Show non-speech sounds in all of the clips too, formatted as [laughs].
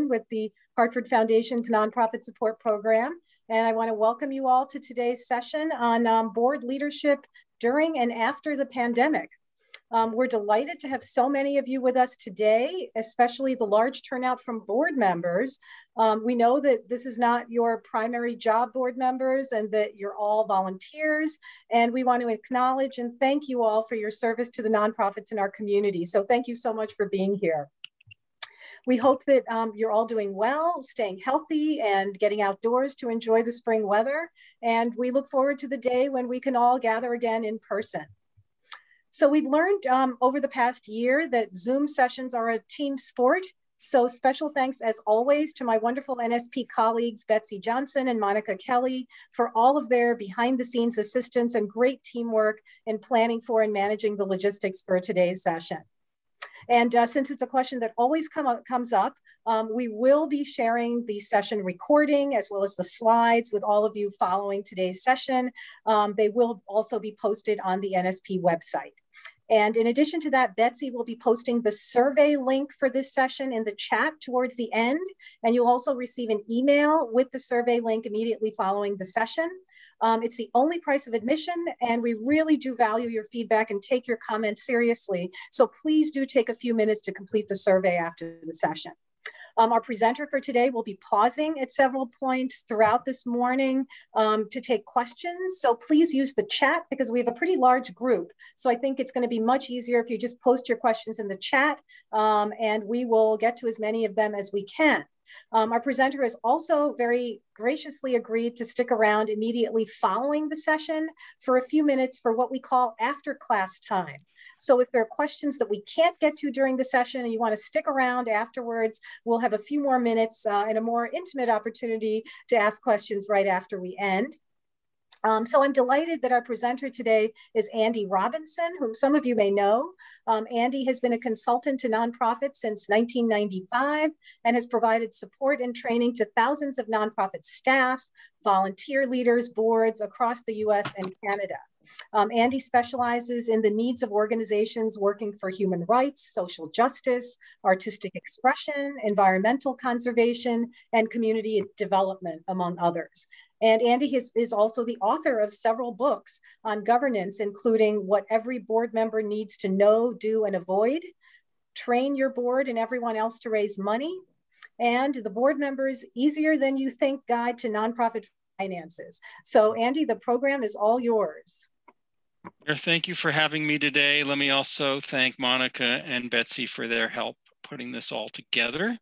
with the Hartford Foundation's nonprofit support program. And I want to welcome you all to today's session on um, board leadership during and after the pandemic. Um, we're delighted to have so many of you with us today, especially the large turnout from board members. Um, we know that this is not your primary job, board members, and that you're all volunteers. And we want to acknowledge and thank you all for your service to the nonprofits in our community. So thank you so much for being here. We hope that um, you're all doing well, staying healthy and getting outdoors to enjoy the spring weather. And we look forward to the day when we can all gather again in person. So we've learned um, over the past year that Zoom sessions are a team sport. So special thanks as always to my wonderful NSP colleagues, Betsy Johnson and Monica Kelly for all of their behind the scenes assistance and great teamwork in planning for and managing the logistics for today's session. And uh, since it's a question that always come up, comes up, um, we will be sharing the session recording as well as the slides with all of you following today's session. Um, they will also be posted on the NSP website. And in addition to that, Betsy will be posting the survey link for this session in the chat towards the end. And you'll also receive an email with the survey link immediately following the session. Um, it's the only price of admission, and we really do value your feedback and take your comments seriously. So please do take a few minutes to complete the survey after the session. Um, our presenter for today will be pausing at several points throughout this morning um, to take questions. So please use the chat because we have a pretty large group. So I think it's gonna be much easier if you just post your questions in the chat um, and we will get to as many of them as we can. Um, our presenter has also very graciously agreed to stick around immediately following the session for a few minutes for what we call after class time. So if there are questions that we can't get to during the session and you wanna stick around afterwards, we'll have a few more minutes uh, and a more intimate opportunity to ask questions right after we end. Um, so I'm delighted that our presenter today is Andy Robinson, whom some of you may know. Um, Andy has been a consultant to nonprofits since 1995 and has provided support and training to thousands of nonprofit staff, volunteer leaders, boards across the US and Canada. Um, Andy specializes in the needs of organizations working for human rights, social justice, artistic expression, environmental conservation, and community development, among others. And Andy is, is also the author of several books on governance, including What Every Board Member Needs to Know, Do, and Avoid, Train Your Board and Everyone Else to Raise Money, and The Board Members Easier Than You Think Guide to Nonprofit Finances. So Andy, the program is all yours. Thank you for having me today. Let me also thank Monica and Betsy for their help putting this all together.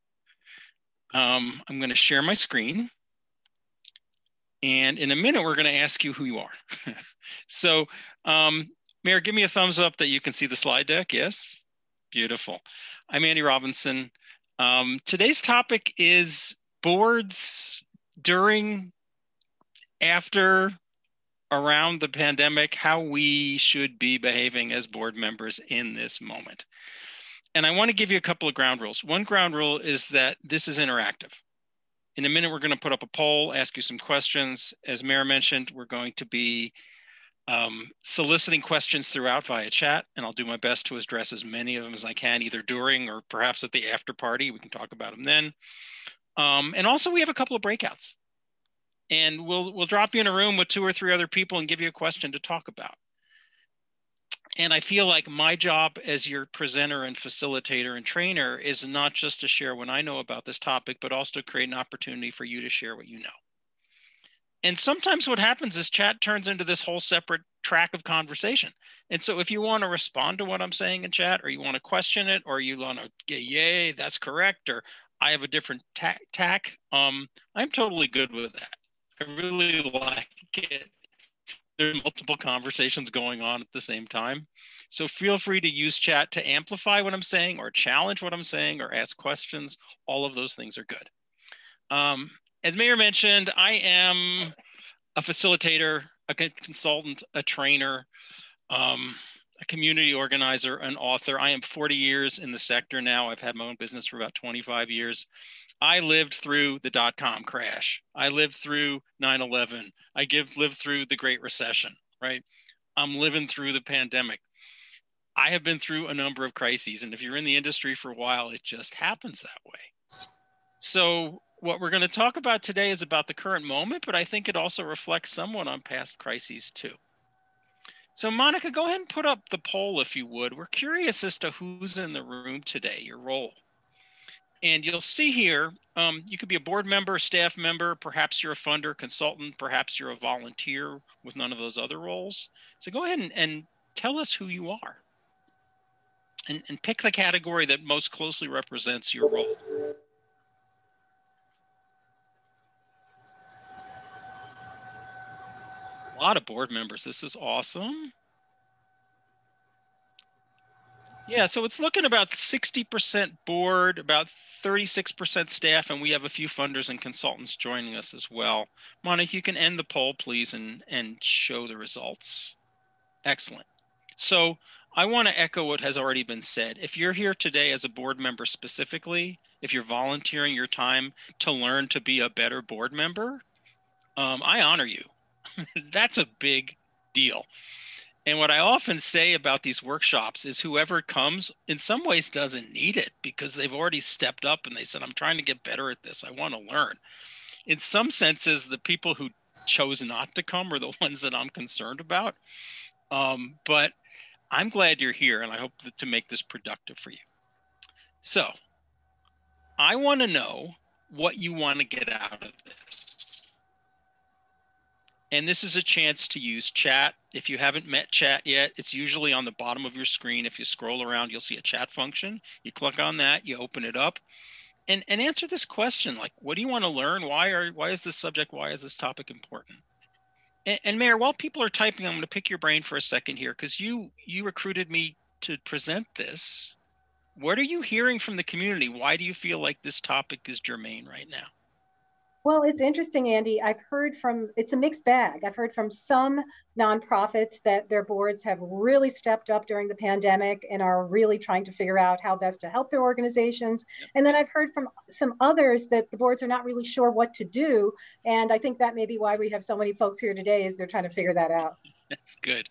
Um, I'm going to share my screen. And in a minute, we're going to ask you who you are. [laughs] so, um, Mayor, give me a thumbs up that you can see the slide deck. Yes? Beautiful. I'm Andy Robinson. Um, today's topic is boards during, after, around the pandemic, how we should be behaving as board members in this moment. And I want to give you a couple of ground rules. One ground rule is that this is interactive. In a minute, we're going to put up a poll, ask you some questions. As Mayor mentioned, we're going to be um, soliciting questions throughout via chat, and I'll do my best to address as many of them as I can, either during or perhaps at the after party. We can talk about them then. Um, and also, we have a couple of breakouts, and we'll we'll drop you in a room with two or three other people and give you a question to talk about. And I feel like my job as your presenter and facilitator and trainer is not just to share what I know about this topic, but also create an opportunity for you to share what you know. And sometimes what happens is chat turns into this whole separate track of conversation. And so if you want to respond to what I'm saying in chat, or you want to question it, or you want to get, yay, that's correct, or I have a different tack, tack um, I'm totally good with that. I really like it there's multiple conversations going on at the same time. So feel free to use chat to amplify what I'm saying or challenge what I'm saying or ask questions. All of those things are good. Um, as Mayor mentioned, I am a facilitator, a consultant, a trainer, um, a community organizer, an author. I am 40 years in the sector now. I've had my own business for about 25 years. I lived through the dot com crash. I lived through 9 11. I give, lived through the Great Recession, right? I'm living through the pandemic. I have been through a number of crises. And if you're in the industry for a while, it just happens that way. So what we're going to talk about today is about the current moment, but I think it also reflects somewhat on past crises too. So Monica, go ahead and put up the poll if you would. We're curious as to who's in the room today, your role. And you'll see here, um, you could be a board member, staff member, perhaps you're a funder, consultant, perhaps you're a volunteer with none of those other roles. So go ahead and, and tell us who you are. And, and pick the category that most closely represents your role. A lot of board members. This is awesome. Yeah, so it's looking about 60% board, about 36% staff, and we have a few funders and consultants joining us as well. Monica, you can end the poll, please, and, and show the results. Excellent. So I want to echo what has already been said. If you're here today as a board member specifically, if you're volunteering your time to learn to be a better board member, um, I honor you. [laughs] That's a big deal. And what I often say about these workshops is whoever comes in some ways doesn't need it because they've already stepped up and they said, I'm trying to get better at this. I want to learn. In some senses, the people who chose not to come are the [laughs] ones that I'm concerned about. Um, but I'm glad you're here and I hope to make this productive for you. So I want to know what you want to get out of this. And this is a chance to use chat. If you haven't met chat yet, it's usually on the bottom of your screen. If you scroll around, you'll see a chat function. You click on that, you open it up and, and answer this question like, what do you want to learn? Why are why is this subject, why is this topic important? And, and Mayor, while people are typing, I'm going to pick your brain for a second here because you you recruited me to present this. What are you hearing from the community? Why do you feel like this topic is germane right now? Well, it's interesting, Andy. I've heard from, it's a mixed bag. I've heard from some nonprofits that their boards have really stepped up during the pandemic and are really trying to figure out how best to help their organizations. Yep. And then I've heard from some others that the boards are not really sure what to do. And I think that may be why we have so many folks here today is they're trying to figure that out. [laughs] That's good.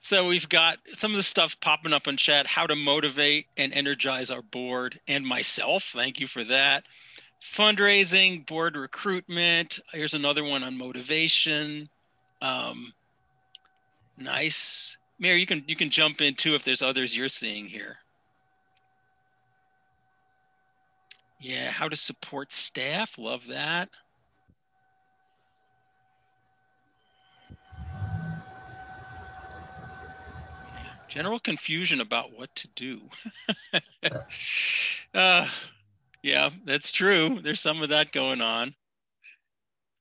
So we've got some of the stuff popping up in chat, how to motivate and energize our board and myself. Thank you for that fundraising, board recruitment. Here's another one on motivation. Um, nice. Mary, you can you can jump in too if there's others you're seeing here. Yeah, how to support staff. Love that. General confusion about what to do. [laughs] uh, yeah, that's true. There's some of that going on.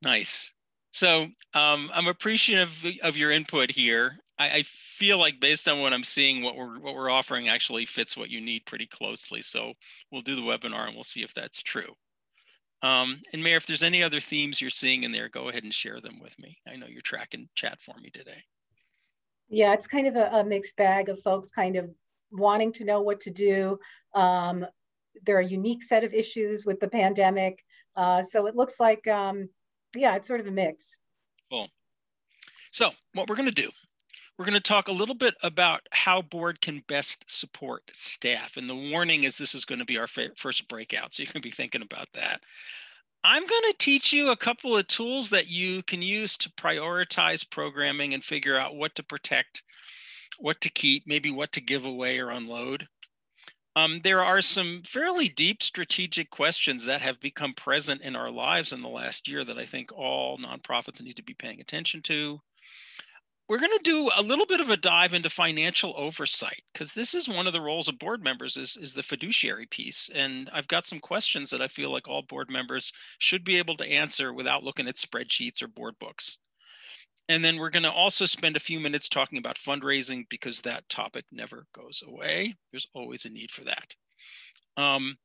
Nice. So um, I'm appreciative of your input here. I, I, feel like based on what I'm seeing, what we're what we're offering actually fits what you need pretty closely. So we'll do the webinar and we'll see if that's true. Um, and Mayor, if there's any other themes you're seeing in there, go ahead and share them with me. I know you're tracking chat for me today. Yeah, it's kind of a, a mixed bag of folks kind of wanting to know what to do, um, there are a unique set of issues with the pandemic. Uh, so it looks like, um, yeah, it's sort of a mix. Cool. So what we're going to do, we're going to talk a little bit about how board can best support staff. And the warning is this is going to be our first breakout. So you can be thinking about that. I'm going to teach you a couple of tools that you can use to prioritize programming and figure out what to protect, what to keep, maybe what to give away or unload. Um, there are some fairly deep strategic questions that have become present in our lives in the last year that I think all nonprofits need to be paying attention to. We're going to do a little bit of a dive into financial oversight because this is one of the roles of board members is, is the fiduciary piece. And I've got some questions that I feel like all board members should be able to answer without looking at spreadsheets or board books. And then we're going to also spend a few minutes talking about fundraising because that topic never goes away. There's always a need for that. Um,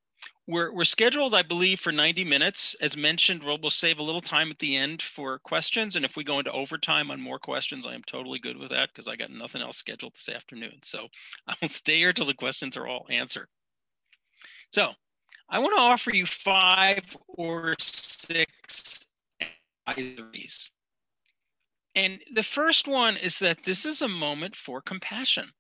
we're, we're scheduled, I believe, for 90 minutes. As mentioned, we'll, we'll save a little time at the end for questions. And if we go into overtime on more questions, I am totally good with that because I got nothing else scheduled this afternoon. So [laughs] I'll stay here till the questions are all answered. So I want to offer you five or six advisories. And the first one is that this is a moment for compassion.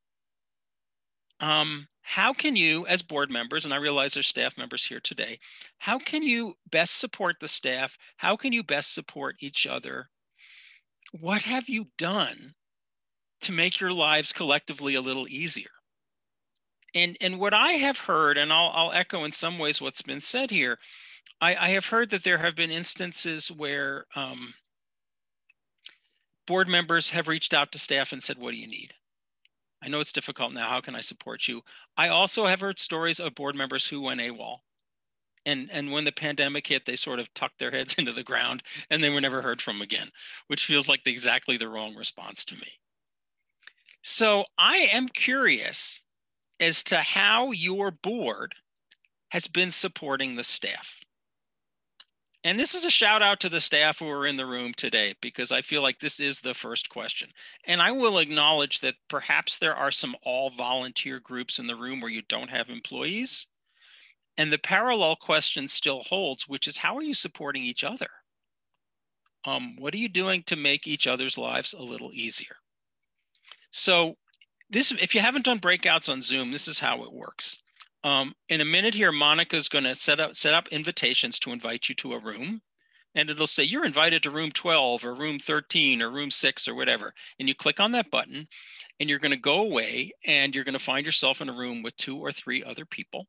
Um, how can you, as board members, and I realize there's staff members here today, how can you best support the staff? How can you best support each other? What have you done to make your lives collectively a little easier? And, and what I have heard, and I'll, I'll echo in some ways what's been said here, I, I have heard that there have been instances where um, board members have reached out to staff and said, What do you need? I know it's difficult now. How can I support you? I also have heard stories of board members who went AWOL. And, and when the pandemic hit, they sort of tucked their heads [laughs] into the ground and they were never heard from again, which feels like the, exactly the wrong response to me. So I am curious as to how your board has been supporting the staff. And this is a shout out to the staff who are in the room today, because I feel like this is the first question. And I will acknowledge that perhaps there are some all volunteer groups in the room where you don't have employees. And the parallel question still holds, which is how are you supporting each other? Um, what are you doing to make each other's lives a little easier? So this, if you haven't done breakouts on Zoom, this is how it works. Um, in a minute here, Monica's going to set up set up invitations to invite you to a room, and it'll say you're invited to room 12 or room 13 or room six or whatever. And you click on that button, and you're going to go away, and you're going to find yourself in a room with two or three other people.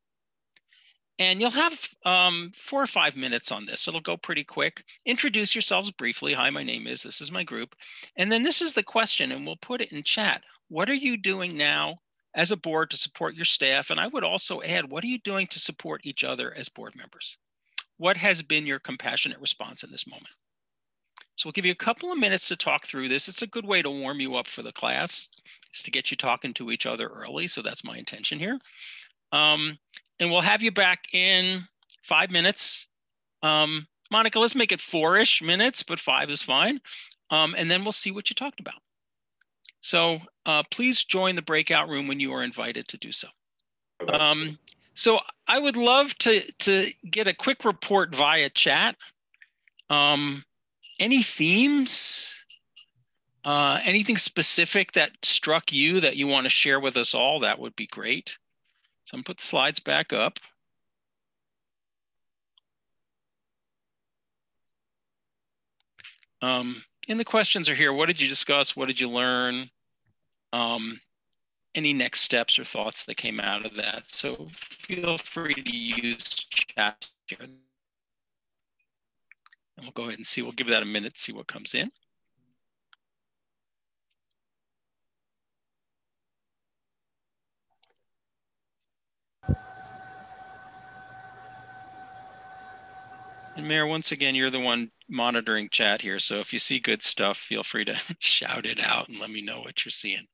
And you'll have um, four or five minutes on this. It'll go pretty quick. Introduce yourselves briefly. Hi, my name is, this is my group. And then this is the question, and we'll put it in chat. What are you doing now as a board to support your staff? And I would also add, what are you doing to support each other as board members? What has been your compassionate response in this moment? So we'll give you a couple of minutes to talk through this. It's a good way to warm you up for the class, is to get you talking to each other early. So that's my intention here. Um, and we'll have you back in five minutes. Um, Monica, let's make it four-ish minutes, but five is fine. Um, and then we'll see what you talked about. So uh, please join the breakout room when you are invited to do so. Um, so I would love to, to get a quick report via chat. Um, any themes? Uh, anything specific that struck you that you want to share with us all? That would be great. So I'm put the slides back up. Um, and the questions are here. What did you discuss? What did you learn? Um, any next steps or thoughts that came out of that. So feel free to use chat here. And we'll go ahead and see, we'll give that a minute, see what comes in. And Mayor, once again, you're the one monitoring chat here. So if you see good stuff, feel free to [laughs] shout it out and let me know what you're seeing.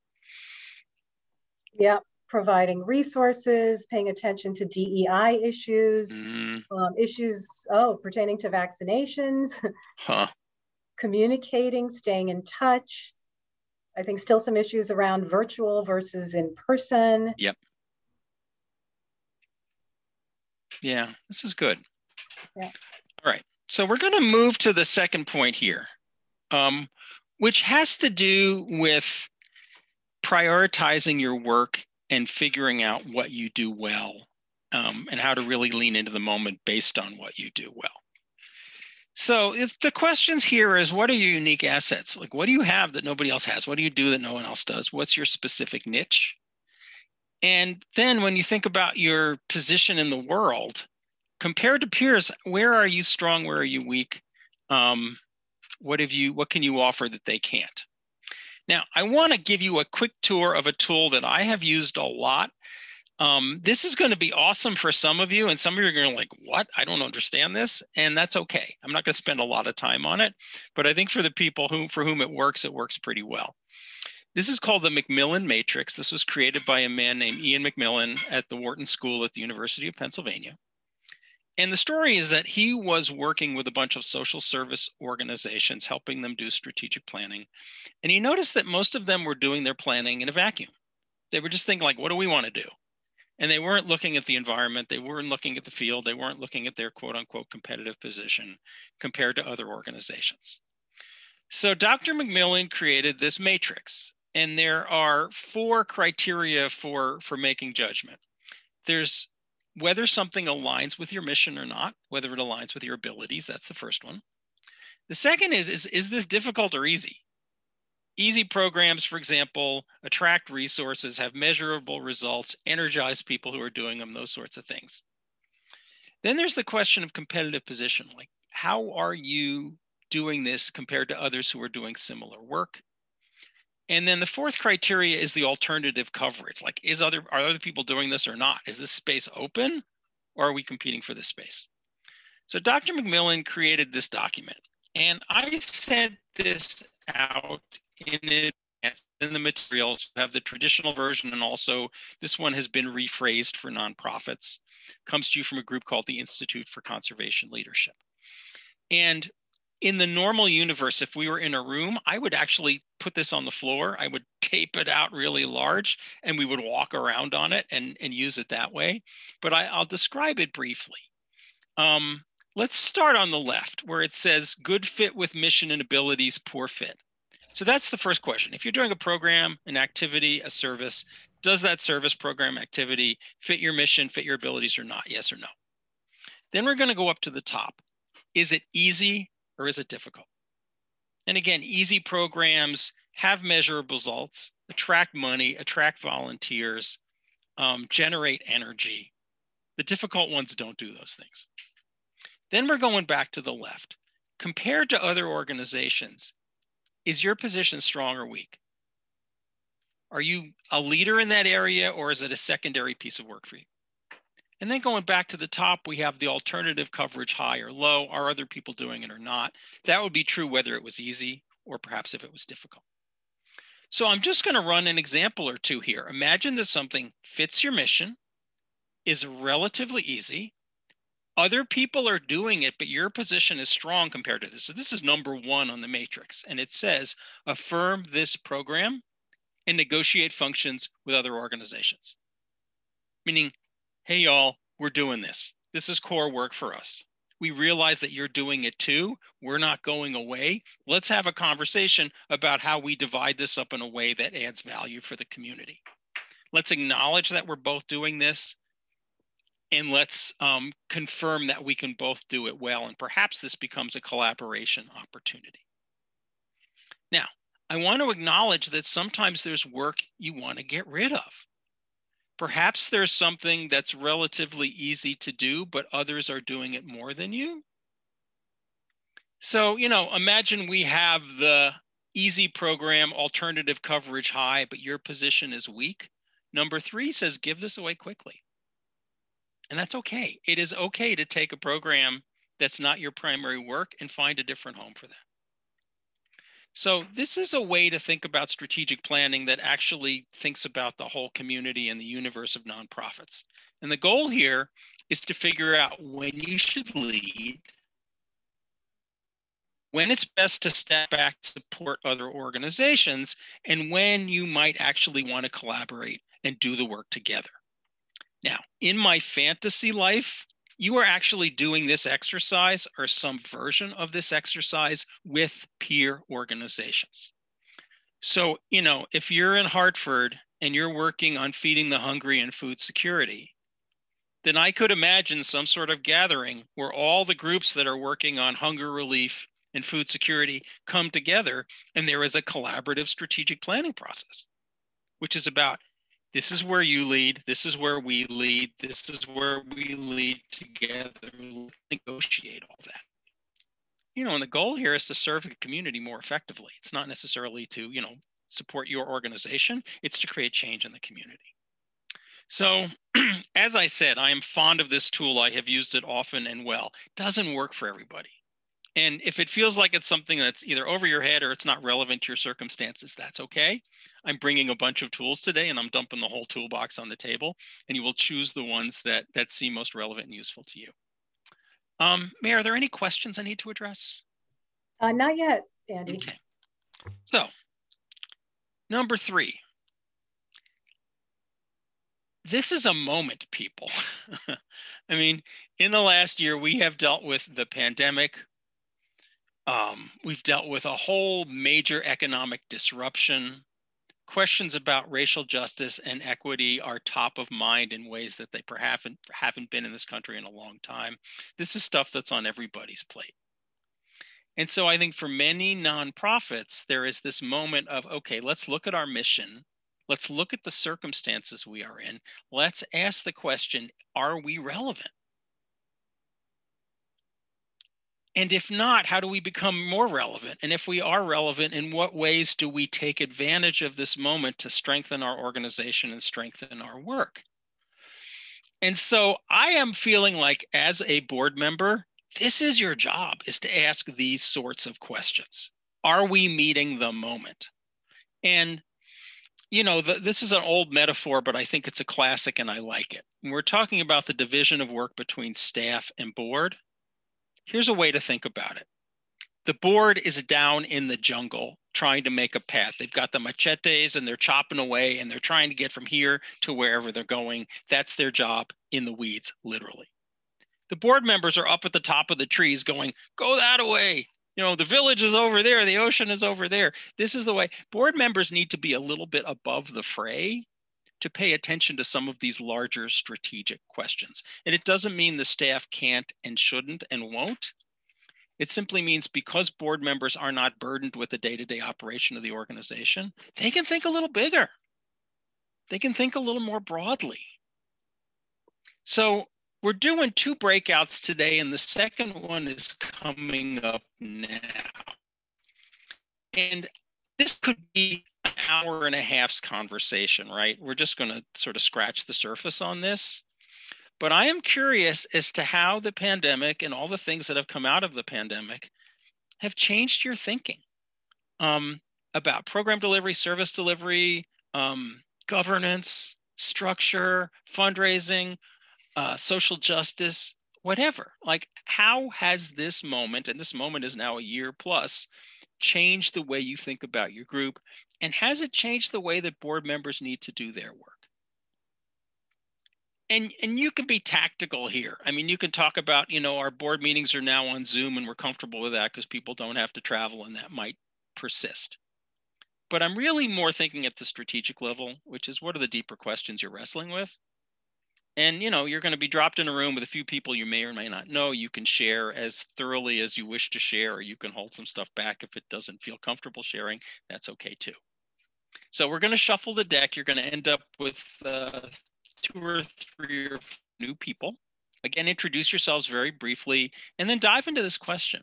Yeah, providing resources, paying attention to DEI issues, mm. um, issues, oh, pertaining to vaccinations, [laughs] huh. communicating, staying in touch. I think still some issues around virtual versus in person. Yep. Yeah, this is good. Yeah. All right. So we're going to move to the second point here, um, which has to do with prioritizing your work and figuring out what you do well um, and how to really lean into the moment based on what you do well. So if the questions here is what are your unique assets? Like what do you have that nobody else has? What do you do that no one else does? What's your specific niche? And then when you think about your position in the world, compared to peers, where are you strong? Where are you weak? Um, what have you? What can you offer that they can't? Now, I want to give you a quick tour of a tool that I have used a lot. Um, this is going to be awesome for some of you, and some of you are going to like, "What? I don't understand this," and that's okay. I'm not going to spend a lot of time on it, but I think for the people who for whom it works, it works pretty well. This is called the MacMillan Matrix. This was created by a man named Ian MacMillan at the Wharton School at the University of Pennsylvania. And the story is that he was working with a bunch of social service organizations, helping them do strategic planning. And he noticed that most of them were doing their planning in a vacuum. They were just thinking, like, what do we want to do? And they weren't looking at the environment, they weren't looking at the field, they weren't looking at their quote unquote competitive position compared to other organizations. So Dr. MacMillan created this matrix, and there are four criteria for, for making judgment. there's whether something aligns with your mission or not, whether it aligns with your abilities. That's the first one. The second is, is, is this difficult or easy? Easy programs, for example, attract resources, have measurable results, energize people who are doing them, those sorts of things. Then there's the question of competitive position. Like, how are you doing this compared to others who are doing similar work? And then the fourth criteria is the alternative coverage. Like, is other are other people doing this or not? Is this space open, or are we competing for this space? So Dr. MacMillan created this document, and I sent this out in advance in the materials. have the traditional version, and also this one has been rephrased for nonprofits. Comes to you from a group called the Institute for Conservation Leadership. And in the normal universe, if we were in a room, I would actually put this on the floor. I would tape it out really large and we would walk around on it and, and use it that way. But I, will describe it briefly. Um, let's start on the left where it says good fit with mission and abilities, poor fit. So that's the first question. If you're doing a program, an activity, a service, does that service program activity fit your mission, fit your abilities or not? Yes or no? Then we're going to go up to the top. Is it easy or is it difficult? And again, easy programs have measurable results, attract money, attract volunteers, um, generate energy. The difficult ones don't do those things. Then we're going back to the left. Compared to other organizations, is your position strong or weak? Are you a leader in that area or is it a secondary piece of work for you? And then going back to the top, we have the alternative coverage high or low. Are other people doing it or not? That would be true whether it was easy or perhaps if it was difficult. So I'm just going to run an example or two here. Imagine that something fits your mission, is relatively easy. Other people are doing it, but your position is strong compared to this. So this is number one on the matrix. And it says affirm this program and negotiate functions with other organizations. Meaning hey, y'all, we're doing this. This is core work for us. We realize that you're doing it too. We're not going away. Let's have a conversation about how we divide this up in a way that adds value for the community. Let's acknowledge that we're both doing this and let's um, confirm that we can both do it well. And perhaps this becomes a collaboration opportunity. Now, I want to acknowledge that sometimes there's work you want to get rid of. Perhaps there's something that's relatively easy to do, but others are doing it more than you. So, you know, imagine we have the easy program, alternative coverage high, but your position is weak. Number three says give this away quickly. And that's okay. It is okay to take a program that's not your primary work and find a different home for that. So this is a way to think about strategic planning that actually thinks about the whole community and the universe of nonprofits. And the goal here is to figure out when you should lead, when it's best to step back to support other organizations, and when you might actually want to collaborate and do the work together. Now, in my fantasy life, you are actually doing this exercise or some version of this exercise with peer organizations. So, you know, if you're in Hartford and you're working on feeding the hungry and food security, then I could imagine some sort of gathering where all the groups that are working on hunger relief and food security come together and there is a collaborative strategic planning process, which is about this is where you lead. This is where we lead. This is where we lead together. Negotiate all that. You know and the goal here is to serve the community more effectively. It's not necessarily to you know support your organization. It's to create change in the community. So [clears throat] as i said i am fond of this tool. I have used it often and well. It doesn't work for everybody and if it feels like it's something that's either over your head or it's not relevant to your circumstances, that's okay. I'm bringing a bunch of tools today and I'm dumping the whole toolbox on the table and you will choose the ones that, that seem most relevant and useful to you. Um, May, are there any questions I need to address? Uh, not yet, Andy. Okay. So, number three. This is a moment, people. [laughs] I mean, in the last year, we have dealt with the pandemic, um, we've dealt with a whole major economic disruption. questions about racial justice and equity are top of mind in ways that they perhaps haven't, haven't been in this country in a long time. This is stuff that's on everybody's plate. And so I think for many nonprofits, there is this moment of, okay, let's look at our mission. Let's look at the circumstances we are in. Let's ask the question are we relevant? And if not, how do we become more relevant? And if we are relevant, in what ways do we take advantage of this moment to strengthen our organization and strengthen our work? And so I am feeling like, as a board member, this is your job is to ask these sorts of questions. Are we meeting the moment? And you know, the, this is an old metaphor, but I think it's a classic and I like it. We're talking about the division of work between staff and board, Here's a way to think about it. The board is down in the jungle trying to make a path. They've got the machetes and they're chopping away and they're trying to get from here to wherever they're going. That's their job in the weeds, literally. The board members are up at the top of the trees going, go that way. You know, the village is over there, the ocean is over there. This is the way. Board members need to be a little bit above the fray to pay attention to some of these larger strategic questions. And it doesn't mean the staff can't and shouldn't and won't. It simply means because board members are not burdened with the day to day operation of the organization, they can think a little bigger. They can think a little more broadly. So we're doing two breakouts today, and the second one is coming up now. And this could be hour and a half's conversation, right? We're just going to sort of scratch the surface on this. But I am curious as to how the pandemic and all the things that have come out of the pandemic have changed your thinking um, about program delivery, service delivery, um, governance, structure, fundraising, uh, social justice, whatever. Like, how has this moment, and this moment is now a year plus, changed the way you think about your group? And has it changed the way that board members need to do their work? And, and you can be tactical here. I mean, you can talk about, you know, our board meetings are now on Zoom and we're comfortable with that because people don't have to travel and that might persist. But I'm really more thinking at the strategic level, which is what are the deeper questions you're wrestling with? And you know you're going to be dropped in a room with a few people you may or may not know you can share as thoroughly as you wish to share or you can hold some stuff back if it doesn't feel comfortable sharing that's okay too. So we're going to shuffle the deck you're going to end up with uh, two or three or new people. Again introduce yourselves very briefly and then dive into this question.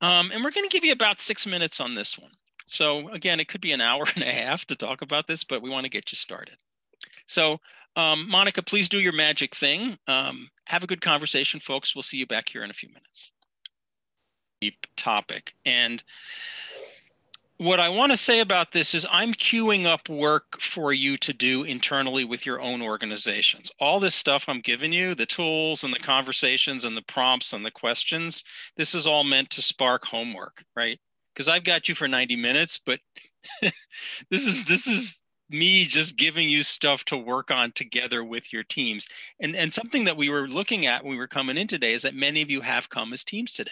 Um, and we're going to give you about six minutes on this one. So again it could be an hour [laughs] and a half to talk about this but we want to get you started. So um, Monica, please do your magic thing. Um, have a good conversation, folks. We'll see you back here in a few minutes. Deep topic. And what I want to say about this is I'm queuing up work for you to do internally with your own organizations. All this stuff I'm giving you, the tools and the conversations and the prompts and the questions, this is all meant to spark homework, right? Because I've got you for 90 minutes, but [laughs] this is this is me just giving you stuff to work on together with your teams. And, and something that we were looking at when we were coming in today is that many of you have come as teams today.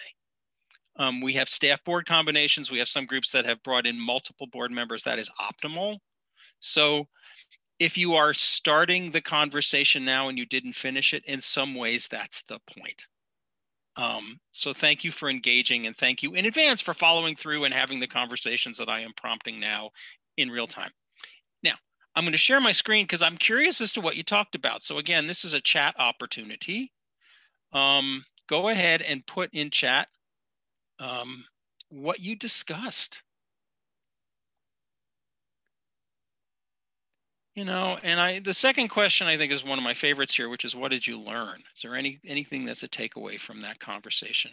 Um, we have staff board combinations. We have some groups that have brought in multiple board members. That is optimal. So if you are starting the conversation now and you didn't finish it, in some ways, that's the point. Um, so thank you for engaging and thank you in advance for following through and having the conversations that I am prompting now in real time. I'm going to share my screen because I'm curious as to what you talked about. So again, this is a chat opportunity. Um, go ahead and put in chat um, what you discussed. You know, and I the second question I think is one of my favorites here, which is what did you learn? Is there any anything that's a takeaway from that conversation?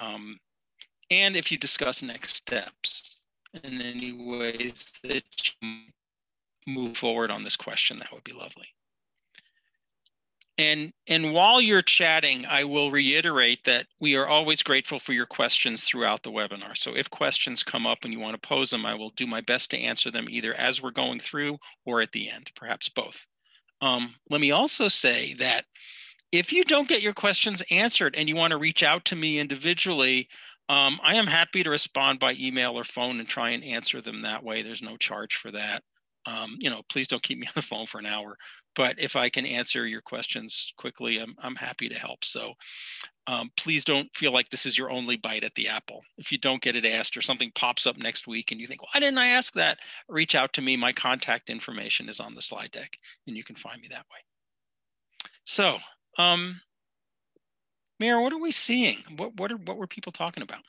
Um, and if you discuss next steps in any ways that you move forward on this question, that would be lovely. And, and while you're chatting, I will reiterate that we are always grateful for your questions throughout the webinar. So if questions come up and you want to pose them, I will do my best to answer them either as we're going through or at the end, perhaps both. Um, let me also say that if you don't get your questions answered and you want to reach out to me individually, Um, I am happy to respond by email or phone and try and answer them that way. There's no charge for that. Um, you know, please don't keep me [laughs] on the phone for an hour. But if I can answer your questions quickly, I'm, I'm happy to help. So um, please don't feel like this is your only bite at the apple. If you don't get it asked or something pops up next week and you think, why didn't I ask that? Reach out to me. My contact information is on the slide deck and you can find me that way. So, um, Mayor, what are we seeing? What, what, are, what were people talking about?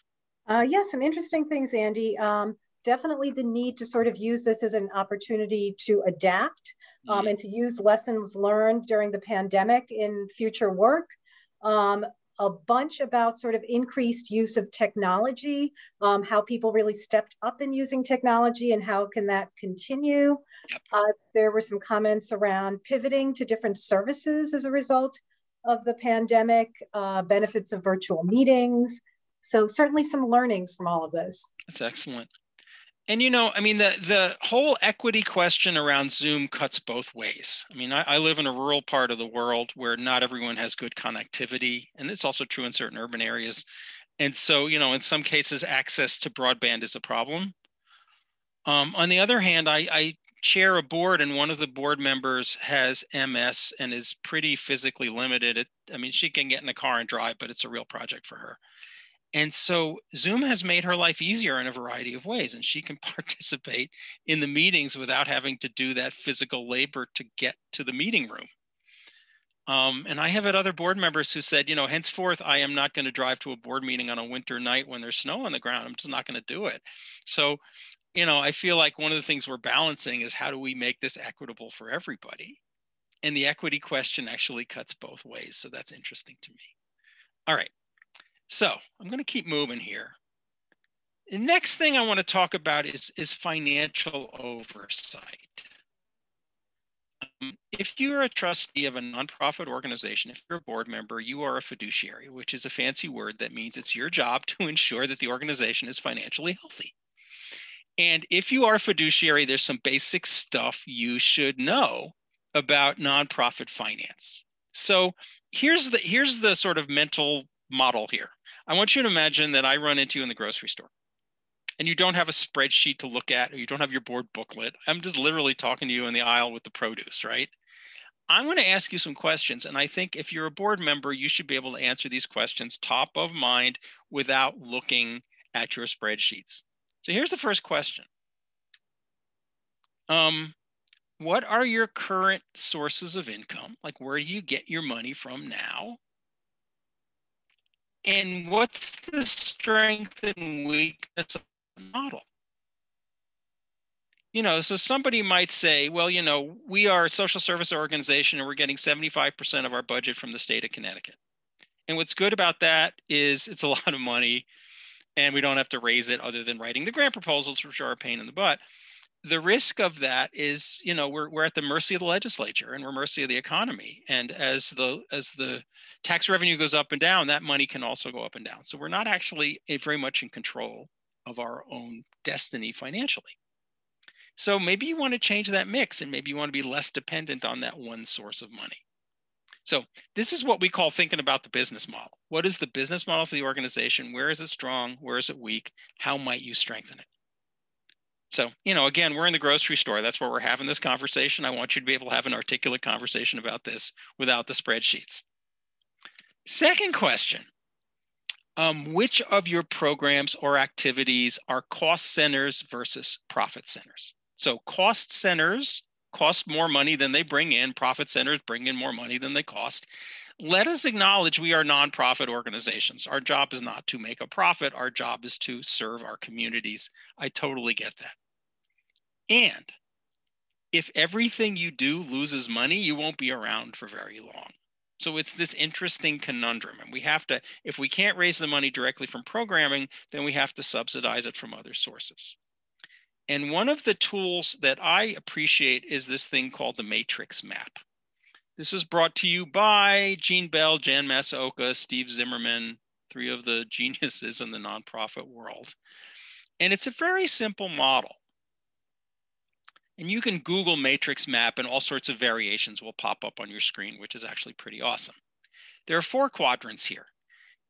Uh, yes, yeah, some interesting things, Andy. Um, definitely the need to sort of use this as an opportunity to adapt um, and to use lessons learned during the pandemic in future work. Um, a bunch about sort of increased use of technology, um, how people really stepped up in using technology and how can that continue. Uh, there were some comments around pivoting to different services as a result of the pandemic, uh, benefits of virtual meetings. So certainly some learnings from all of this. That's excellent. And you know, I mean, the the whole equity question around Zoom cuts both ways. I mean, I, I, live in a rural part of the world where not everyone has good connectivity, and it's also true in certain urban areas. And so, you know, in some cases, access to broadband is a problem. Um, on the other hand, I, I chair a board, and one of the board members has MS and is pretty physically limited. It, I mean, she can get in the car and drive, but it's a real project for her. And so Zoom has made her life easier in a variety of ways, and she can [laughs] participate in the meetings without having to do that physical labor to get to the meeting room. Um, and I have had other board members who said, you know, henceforth, I am not going to drive to a board meeting on a winter night when there's snow on the ground. I'm just not going to do it. So, you know, I feel like one of the things we're balancing is how do we make this equitable for everybody? And the equity question actually cuts both ways. So that's interesting to me. All right. So I'm going to keep moving here. The next thing I want to talk about is, is financial oversight. Um, if you're a trustee of a nonprofit organization, if you're a board member, you are a fiduciary, which is a fancy word that means it's your job [laughs] to ensure that the organization is financially healthy. And if you are a fiduciary, there's some basic stuff you should know about nonprofit finance. So here's the here's the sort of mental model here. I want you to imagine that I run into you in the grocery store and you don't have a spreadsheet to look at or you don't have your board booklet. I'm just literally talking to you in the aisle with the produce, right? I'm going to ask you some questions. And I think if you're a board member, you should be able to answer these questions top of mind without looking at your spreadsheets. So here's the first question. Um, what are your current sources of income? Like, where do you get your money from now? And what's the strength and weakness of the model? You know, so somebody might say, well, you know, we are a social service organization and we're getting 75% of our budget from the state of Connecticut. And what's good about that is it's a [laughs] lot of money and we don't have to raise it other than writing the grant proposals, which are a pain in the butt the risk of that is you know we're, we're at the mercy of the legislature and we're mercy of the economy. And as the as the tax revenue goes up and down that money can also go up and down. So we're not actually very much in control of our own destiny financially. So maybe you want to change that mix and maybe you want to be less dependent on that one source of money. So this is what we call thinking about the business model. What is the business model for the organization? Where is it strong? Where is it weak? How might you strengthen it so, you know, again, we're in the grocery store. That's where we're having this conversation. I want you to be able to have an articulate conversation about this without the spreadsheets. Second question um, Which of your programs or activities are cost centers versus profit centers? So, cost centers cost more money than they bring in, profit centers bring in more money than they cost. Let us acknowledge we are nonprofit organizations. Our job is not to make a profit, our job is to serve our communities. I totally get that. And if everything you do loses money, you won't be around for very long. So it's this interesting conundrum. And we have to, if we can't raise the money directly from programming, then we have to subsidize it from other sources. And one of the tools that I appreciate is this thing called the matrix map. This is brought to you by Jeanne Bell, Jan Masaoka, Steve Zimmerman, three of the geniuses in the nonprofit world. And it's a very simple model. And you can Google matrix map and all sorts of variations will pop up on your screen, which is actually pretty awesome. There are four quadrants here.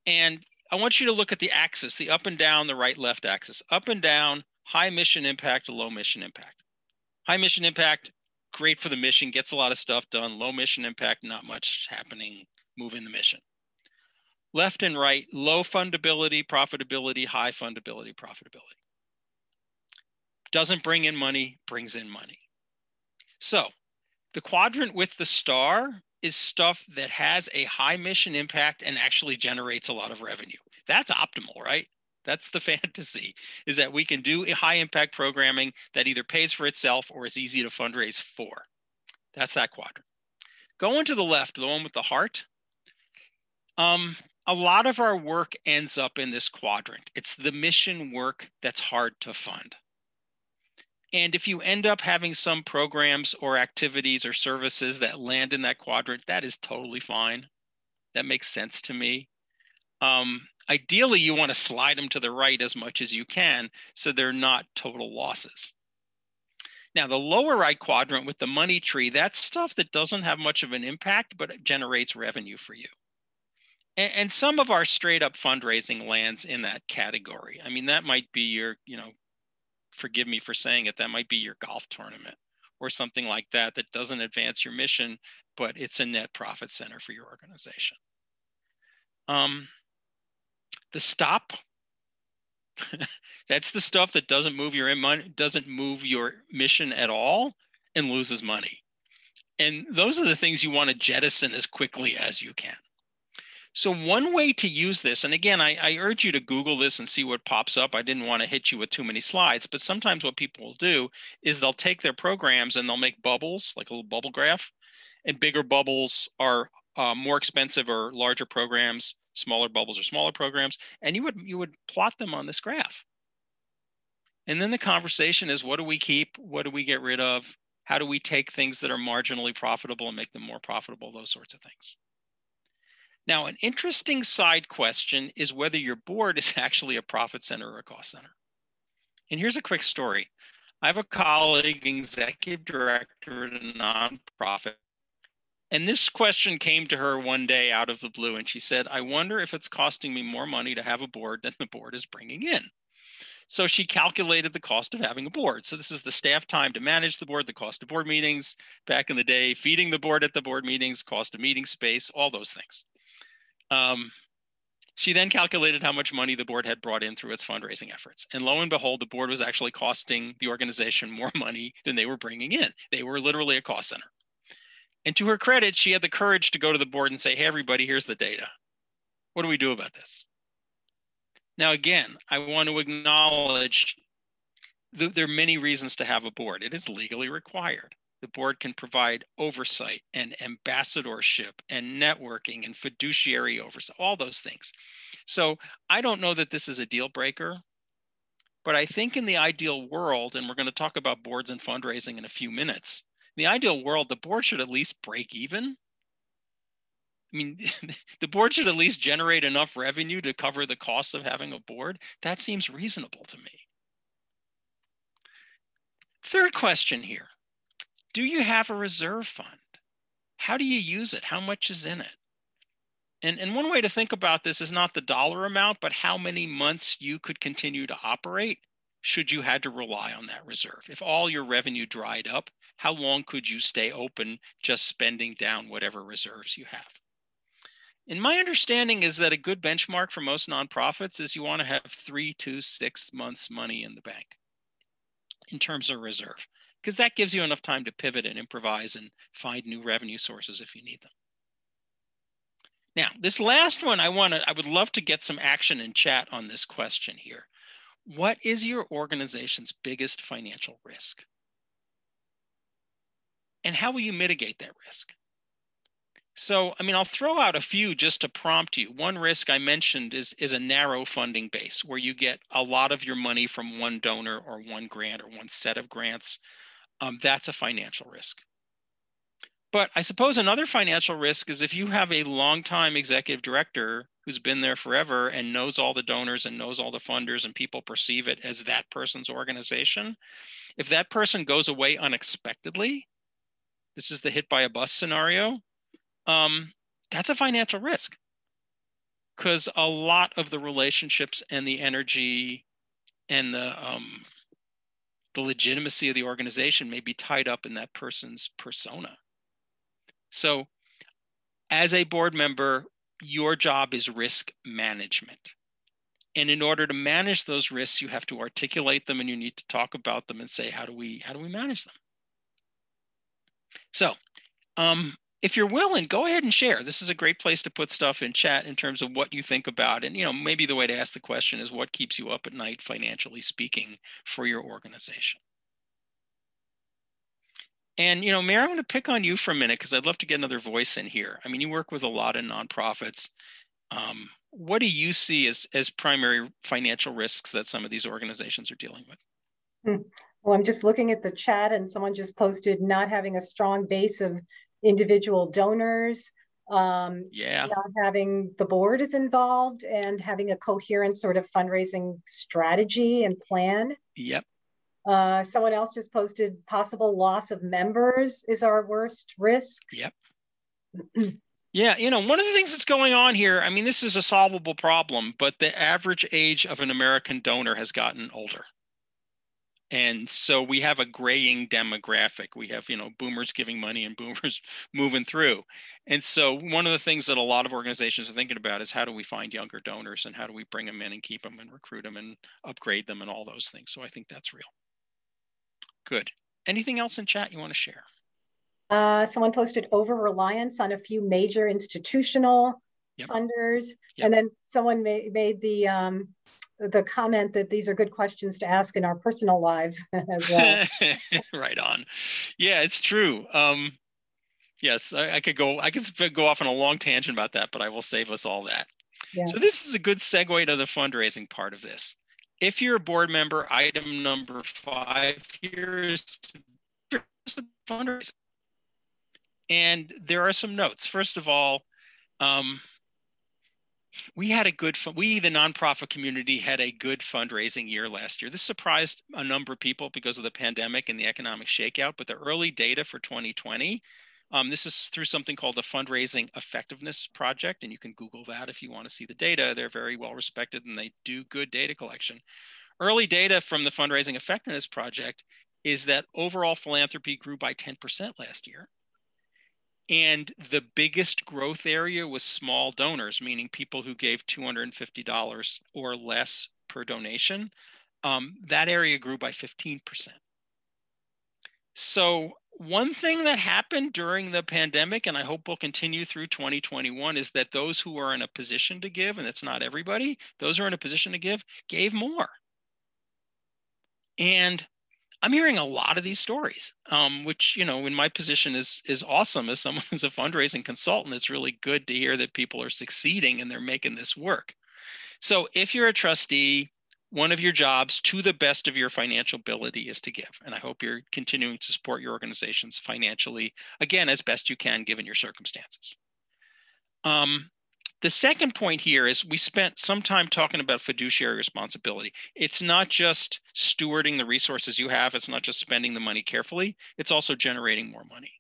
And I want you to look at the axis, the up and down, the right left axis. Up and down, high mission impact, low mission impact. High mission impact, great for the mission, gets a lot of stuff done. Low mission impact, not much happening, moving the mission. Left and right, low fundability, profitability, high fundability, profitability. Doesn't bring in money, brings in money. So the quadrant with the star is stuff that has a high mission impact and actually generates a lot of revenue. That's optimal, right? That's the [laughs] fantasy is that we can do high impact programming that either pays for itself or is easy to fundraise for. That's that quadrant. Going to the left, the one with the heart. Um, a lot of our work ends up in this quadrant. It's the mission work that's hard to fund. And if you end up having some programs or activities or services that land in that quadrant, that is totally fine. That makes sense to me. Um, ideally, you want to slide them to the right as much as you can so they're not total losses. Now, the lower right quadrant with the money tree, that's stuff that doesn't have much of an impact, but it generates revenue for you. And, and some of our straight up fundraising lands in that category. I mean, that might be your, you know, forgive me for saying it, that might be your golf tournament or something like that that doesn't advance your mission, but it's a net profit center for your organization. Um, the stop, [laughs] that's the stuff that doesn't move your money, doesn't move your mission at all and loses money. And those are the things you want to jettison as quickly as you can. So one way to use this, and again, I, I, urge you to Google this and see what pops up. I didn't want to hit you with too many slides, but sometimes what people will do is they'll take their programs and they'll make bubbles, like a little bubble graph, and bigger bubbles are uh, more expensive or larger programs, smaller bubbles are smaller programs, and you would you would plot them on this graph. And then the conversation is, what do we keep? What do we get rid of? How do we take things that are marginally profitable and make them more profitable? Those sorts of things. Now, an interesting side question is whether your board is [laughs] actually a profit center or a cost center. And here's a quick story. I have a colleague, executive director at a nonprofit, and this question came to her one day out of the blue, and she said, I wonder if it's costing me more money to have a board than the board is bringing in. So she calculated the cost of having a board. So this is the staff time to manage the board, the cost of board meetings back in the day, feeding the board at the board meetings, cost of meeting space, all those things. Um, she then calculated how much money the board had brought in through its fundraising efforts. And lo and behold, the board was actually costing the organization more [laughs] money than they were bringing in. They were literally a cost center. And to her credit, she had the courage to go to the board and say, hey, everybody, here's the data. What do we do about this? Now, again, I want to acknowledge that there are many reasons to have a board. It is legally required the board can provide oversight and ambassadorship and networking and fiduciary oversight, all those things. So I don't know that this is a deal breaker, but I think in the ideal world, and we're going to talk about boards and fundraising in a few minutes, in the ideal world, the board should at least break even. I mean, [laughs] the board should at least generate enough revenue to cover the cost of having a board. That seems reasonable to me. Third question here do you have a reserve fund? How do you use it? How much is in it? And, and one way to think about this is not the dollar amount, but how many months you could continue to operate should you had to rely on that reserve. If all your revenue dried up, how long could you stay open just spending down whatever reserves you have? And my understanding is that a good benchmark for most nonprofits is you want to have three to six months money in the bank in terms of reserve because that gives you enough time to pivot and improvise and find new revenue sources if you need them. Now, this last one, I want to, I would love to get some action in chat on this question here. What is your organization's biggest financial risk? And how will you mitigate that risk? So, I mean, I'll throw out a few just to prompt you. One risk I mentioned is, is a narrow funding base where you get a lot of your money from one donor or one grant or one set of grants um, that's a financial risk. But I suppose another financial risk is if you have a longtime executive director who's been there forever and knows all the donors and knows all the funders and people perceive it as that person's organization, if that person goes away unexpectedly, this is the hit by a bus scenario, um, that's a financial risk. because a lot of the relationships and the energy and the um, the legitimacy of the organization may be tied up in that person's persona. So, as a board member, your job is risk management. And in order to manage those risks, you have to articulate them and you need to talk about them and say, how do we, how do we manage them? So um, if you're willing, go ahead and share. This is a great place to put stuff in chat in terms of what you think about. And, you know, maybe the way to ask the question is what keeps you up at night, financially speaking, for your organization? And, you know, Mary, I'm going to pick on you for a minute because I'd love to get another voice in here. I mean, you work with a lot of nonprofits. Um, what do you see as, as primary financial risks that some of these organizations are dealing with? Hmm. Well, I'm just looking at the chat and someone just posted not having a strong base of individual donors, um, yeah, having the board is involved, and having a coherent sort of fundraising strategy and plan. Yep. Uh, someone else just posted possible loss of members is our worst risk. Yep. [clears throat] yeah, you know, one of the things that's going on here, I mean, this is a solvable problem, but the average age of an American donor has gotten older and so we have a graying demographic. We have you know boomers giving money and [laughs] boomers moving through. And so one of the things that a lot of organizations are thinking about is how do we find younger donors and how do we bring them in and keep them and recruit them and upgrade them and all those things. So i think that's real. Good. Anything else in chat you want to share? Uh, someone posted over reliance on a few major institutional yep. funders. Yep. and then someone made, made the um, the comment that these are good questions to ask in our personal lives [laughs] as well. [laughs] right on. Yeah, it's true. Um, yes, I, I, could go. I could go off on a long tangent about that, but I will save us all that. Yeah. So this is a good segue to the fundraising part of this. If you're a board member, item number five here is fundraising, and there are some notes. First of all. Um, we had a good we the nonprofit community had a good fundraising year last year. This surprised a number of people because of the pandemic and the economic shakeout but the early data for 2020 um, this is through something called the fundraising effectiveness project and you can google that if you want to see the data. They're very well respected and they do good data collection. Early data from the fundraising effectiveness project is that overall philanthropy grew by 10% last year and the biggest growth area was small donors, meaning people who gave $250 or less per donation. Um, that area grew by 15%. So, one thing that happened during the pandemic, and I hope will continue through 2021, is that those who are in a position to give, and it's not everybody, those who are in a position to give, gave more. And I'm hearing a lot of these stories, um, which you know, in my position is is awesome. As someone [laughs] who's a fundraising consultant, it's really good to hear that people are succeeding and they're making this work. So, if you're a trustee, one of your jobs, to the best of your financial ability, is to give. And I hope you're continuing to support your organizations financially, again, as best you can given your circumstances. Um, the second point here is we spent some time talking about fiduciary responsibility. It's not just stewarding the resources you have, it's not just spending the money carefully, it's also generating more money.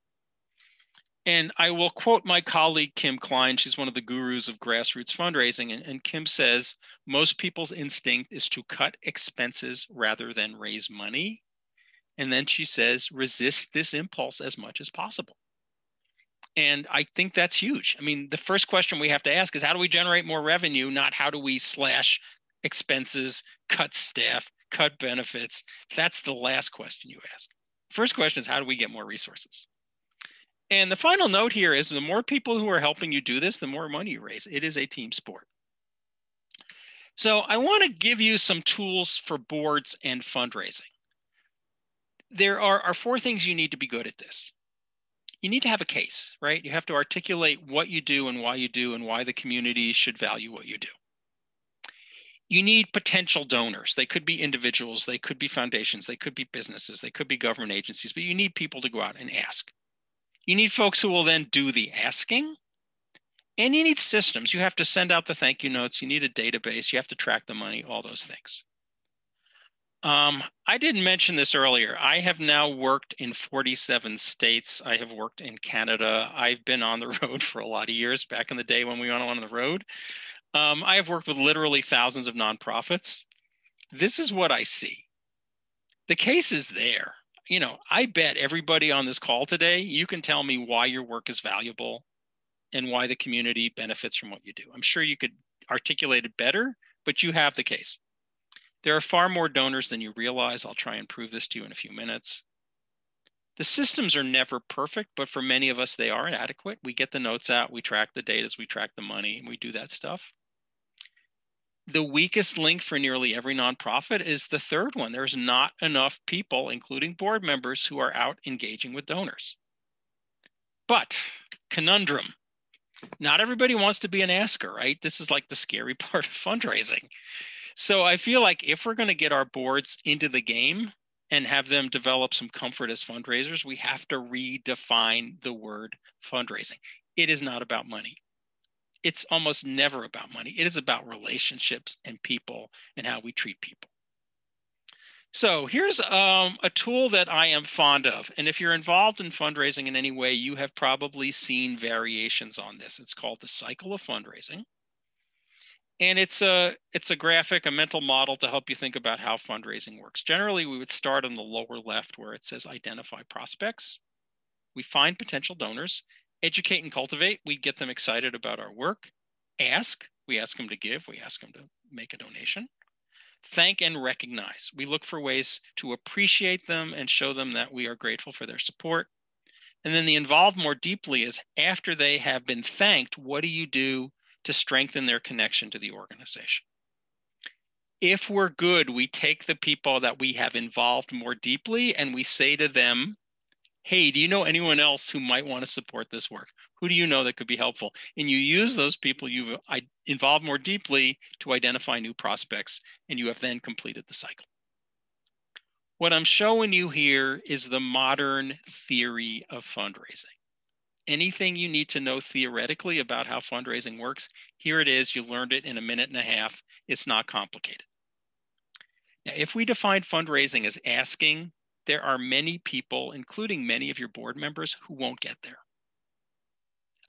And I will quote my colleague, Kim Klein. She's one of the gurus of grassroots fundraising. And, and, Kim says most people's instinct is to cut expenses rather than raise money. And then she says, resist this impulse as much as possible. And I think that's huge. I mean, the first question we have to ask is how do we generate more revenue, not how do we slash expenses, cut staff, cut benefits? That's the last question you ask. First question is how do we get more resources? And the final note here is the more people who are helping you do this, the more money you raise. It is a team sport. So I want to give you some tools for boards and fundraising. There are, are four things you need to be good at this you need to have a case, right? You have to articulate what you do and why you do and why the community should value what you do. You need potential donors. They could be individuals, they could be foundations, they could be businesses, they could be government agencies, but you need people to go out and ask. You need folks who will then do the asking. And you need systems. You have to send out the thank you notes. You need a database. You have to track the money, all those things. Um, I didn't mention this earlier. I have now worked in 47 states. I have worked in Canada. I've been on the [laughs] road for a lot of years back in the day when we went on the road. Um, I have worked with literally thousands of nonprofits. This is what I see. The case is there. You know, I bet everybody on this call today, you can tell me why your work is valuable and why the community benefits from what you do. I'm sure you could articulate it better, but you have the case. There are far more donors than you realize. I'll try and prove this to you in a few minutes. The systems are never perfect, but for many of us, they are inadequate. We get the notes out, we track the data, we track the money, and we do that stuff. The weakest link for nearly every nonprofit is the third one. There's not enough people, including board members, who are out engaging with donors. But conundrum not everybody wants to be an asker, right? This is like the scary [laughs] part of fundraising. So I feel like if we're going to get our boards into the game and have them develop some comfort as fundraisers, we have to redefine the word fundraising. It is not about money it's almost never about money. It is about relationships and people and how we treat people. So here's um, a tool that I am fond of. And if you're involved in fundraising in any way, you have probably seen variations on this. It's called the cycle of fundraising. And it's a, it's a graphic, a mental model to help you think about how fundraising works. Generally, we would start on the lower left where it says identify prospects. We find potential donors educate and cultivate, we get them excited about our work. Ask, we ask them to give, we ask them to make a donation. Thank and recognize, we look for ways to appreciate them and show them that we are grateful for their support. And then the involved more deeply is after they have been thanked, what do you do to strengthen their connection to the organization? If we're good, we take the people that we have involved more deeply and we say to them, hey, do you know anyone else who might want to support this work? Who do you know that could be helpful? And you use those people you've involved more deeply to identify new prospects, and you have then completed the cycle. What I'm showing you here is the modern theory of fundraising. Anything you need to know theoretically about how fundraising works, here it is. You learned it in a minute and a half. It's not complicated. Now, if we define fundraising as asking there are many people, including many of your board members, who won't get there.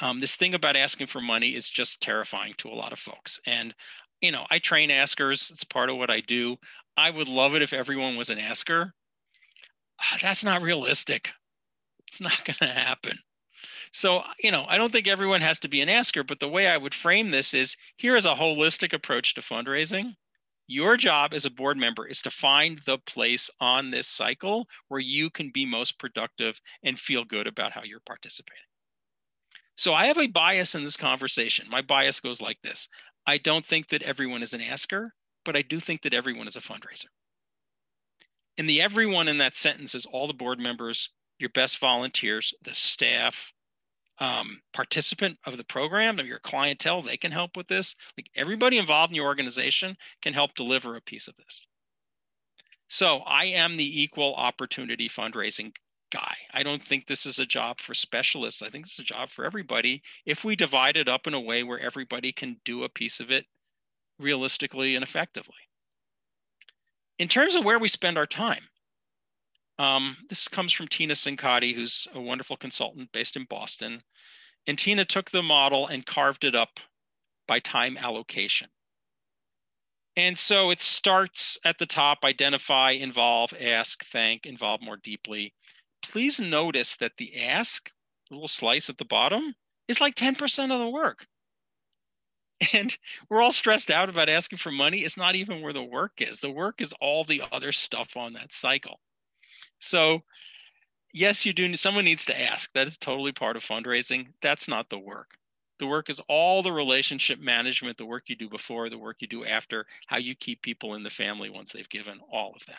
Um, this thing about asking for money is just terrifying to a lot of folks. And, you know, I train askers, it's part of what I do. I would love it if everyone was an asker. Uh, that's not realistic. It's not [laughs] going to happen. So, uh, you know, I don't think everyone has to be an asker, but the way I would frame this is here is a holistic approach to fundraising. Your job as a board member is to find the place on this cycle where you can be most productive and feel good about how you're participating. So I have a bias in this conversation. My bias goes like this I don't think that everyone is an asker, but I do think that everyone is a fundraiser. And the everyone in that sentence is all the board members, your best volunteers, the staff, um, participant of the program, of your clientele, they can help with this. Like everybody involved in your organization can help deliver a piece of this. So I am the equal opportunity fundraising guy. I don't think this is a job for specialists. I think it's a job for everybody. If we divide it up in a way where everybody can do a piece of it realistically and effectively. In terms of where we spend our time, um, this comes from Tina Cincotti, who's a wonderful consultant based in Boston. And Tina took the model and carved it up by time allocation. And so it starts at the top identify, involve, ask, thank, involve more deeply. Please notice that the ask, little slice at the bottom, is like 10% of the work. [laughs] And we're all stressed out about asking for money. It's not even where the work is. The work is all the other stuff on that cycle. So, yes, you do. Someone needs to ask. That is totally part of fundraising. That's not the work. The work is all the relationship management, the work you do before, the work you do after, how you keep people in the family once they've given, all of that.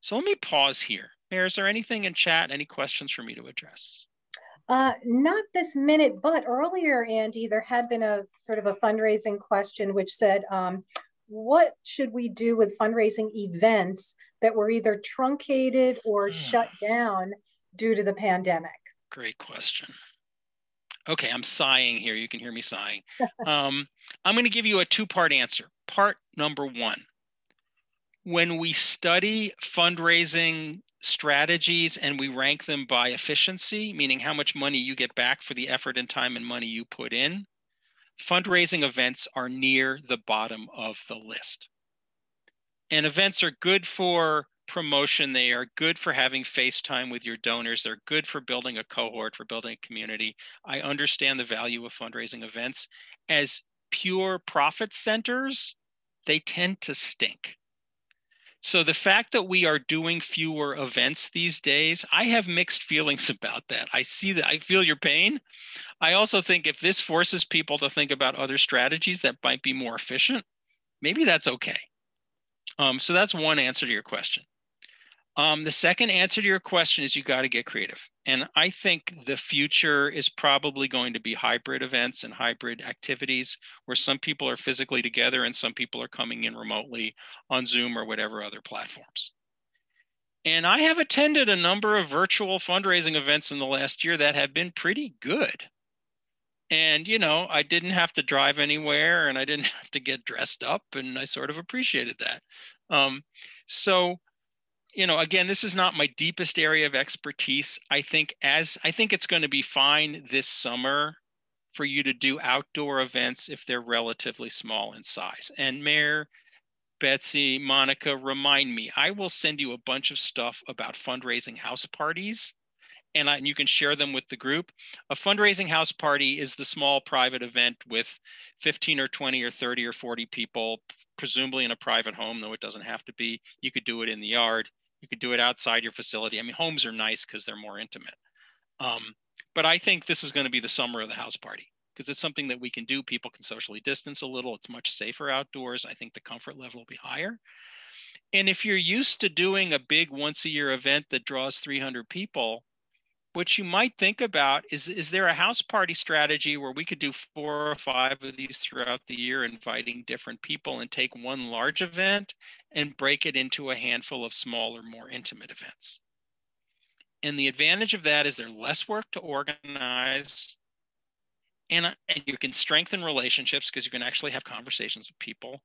So let me pause here. Mary, is there anything in chat, any questions for me to address? Uh, not this minute, but earlier, Andy, there had been a sort of a fundraising question which said, um, what should we do with fundraising events that were either truncated or shut down due to the pandemic? Great question. Okay, I'm sighing here. You can hear me sighing. [laughs] um, I'm going to give you a two part answer. Part number one when we study fundraising strategies and we rank them by efficiency, meaning how much money you get back for the effort and time and money you put in, fundraising events are near the bottom of the list. And events are good for promotion. They are good for having face time with your donors. They're good for building a cohort, for building a community. I understand the value of fundraising events. As pure profit centers, they tend to stink. So the fact that we are doing fewer events these days, I have mixed feelings [laughs] about that. I see that I feel your pain. I also think if this forces people to think about other strategies that might be more efficient, maybe that's okay. Um, so that's one answer to your question. Um, the second answer to your question is you got to get creative. And I think the future is probably going to be hybrid events and hybrid activities where some people are physically together and some people are coming in remotely on Zoom or whatever other platforms. And I have attended a number of virtual fundraising events in the last year that have been pretty good. And, you know, I didn't have to drive anywhere and I didn't [laughs] have to get dressed up, and I sort of appreciated that. Um, so, you know, again, this is not my deepest area of expertise. I think as I think it's going to be fine this summer for you to do outdoor events if they're relatively small in size. And Mary Betsy, Monica, remind me, I will send you a bunch of stuff about fundraising house parties and, I, and you can share them with the group. A fundraising house party is the small private event with 15 or 20 or 30 or 40 people, presumably in a private home, though it doesn't have to be. You could do it in the yard. You could do it outside your facility. I mean, homes are nice because they're more intimate. Um, but I think this is going to be the summer of the house party because it's something that we can do. People can socially distance a little. It's much safer outdoors. I think the comfort level will be higher. And if you're used to doing a big once a year event that draws 300 people, what you might think about is is there a house party strategy where we could do four or five of these throughout the year inviting different people and take one large event and break it into a handful of smaller more intimate events? And the advantage of that is there's less work to organize and, uh, and you can strengthen relationships because you can actually have conversations with people.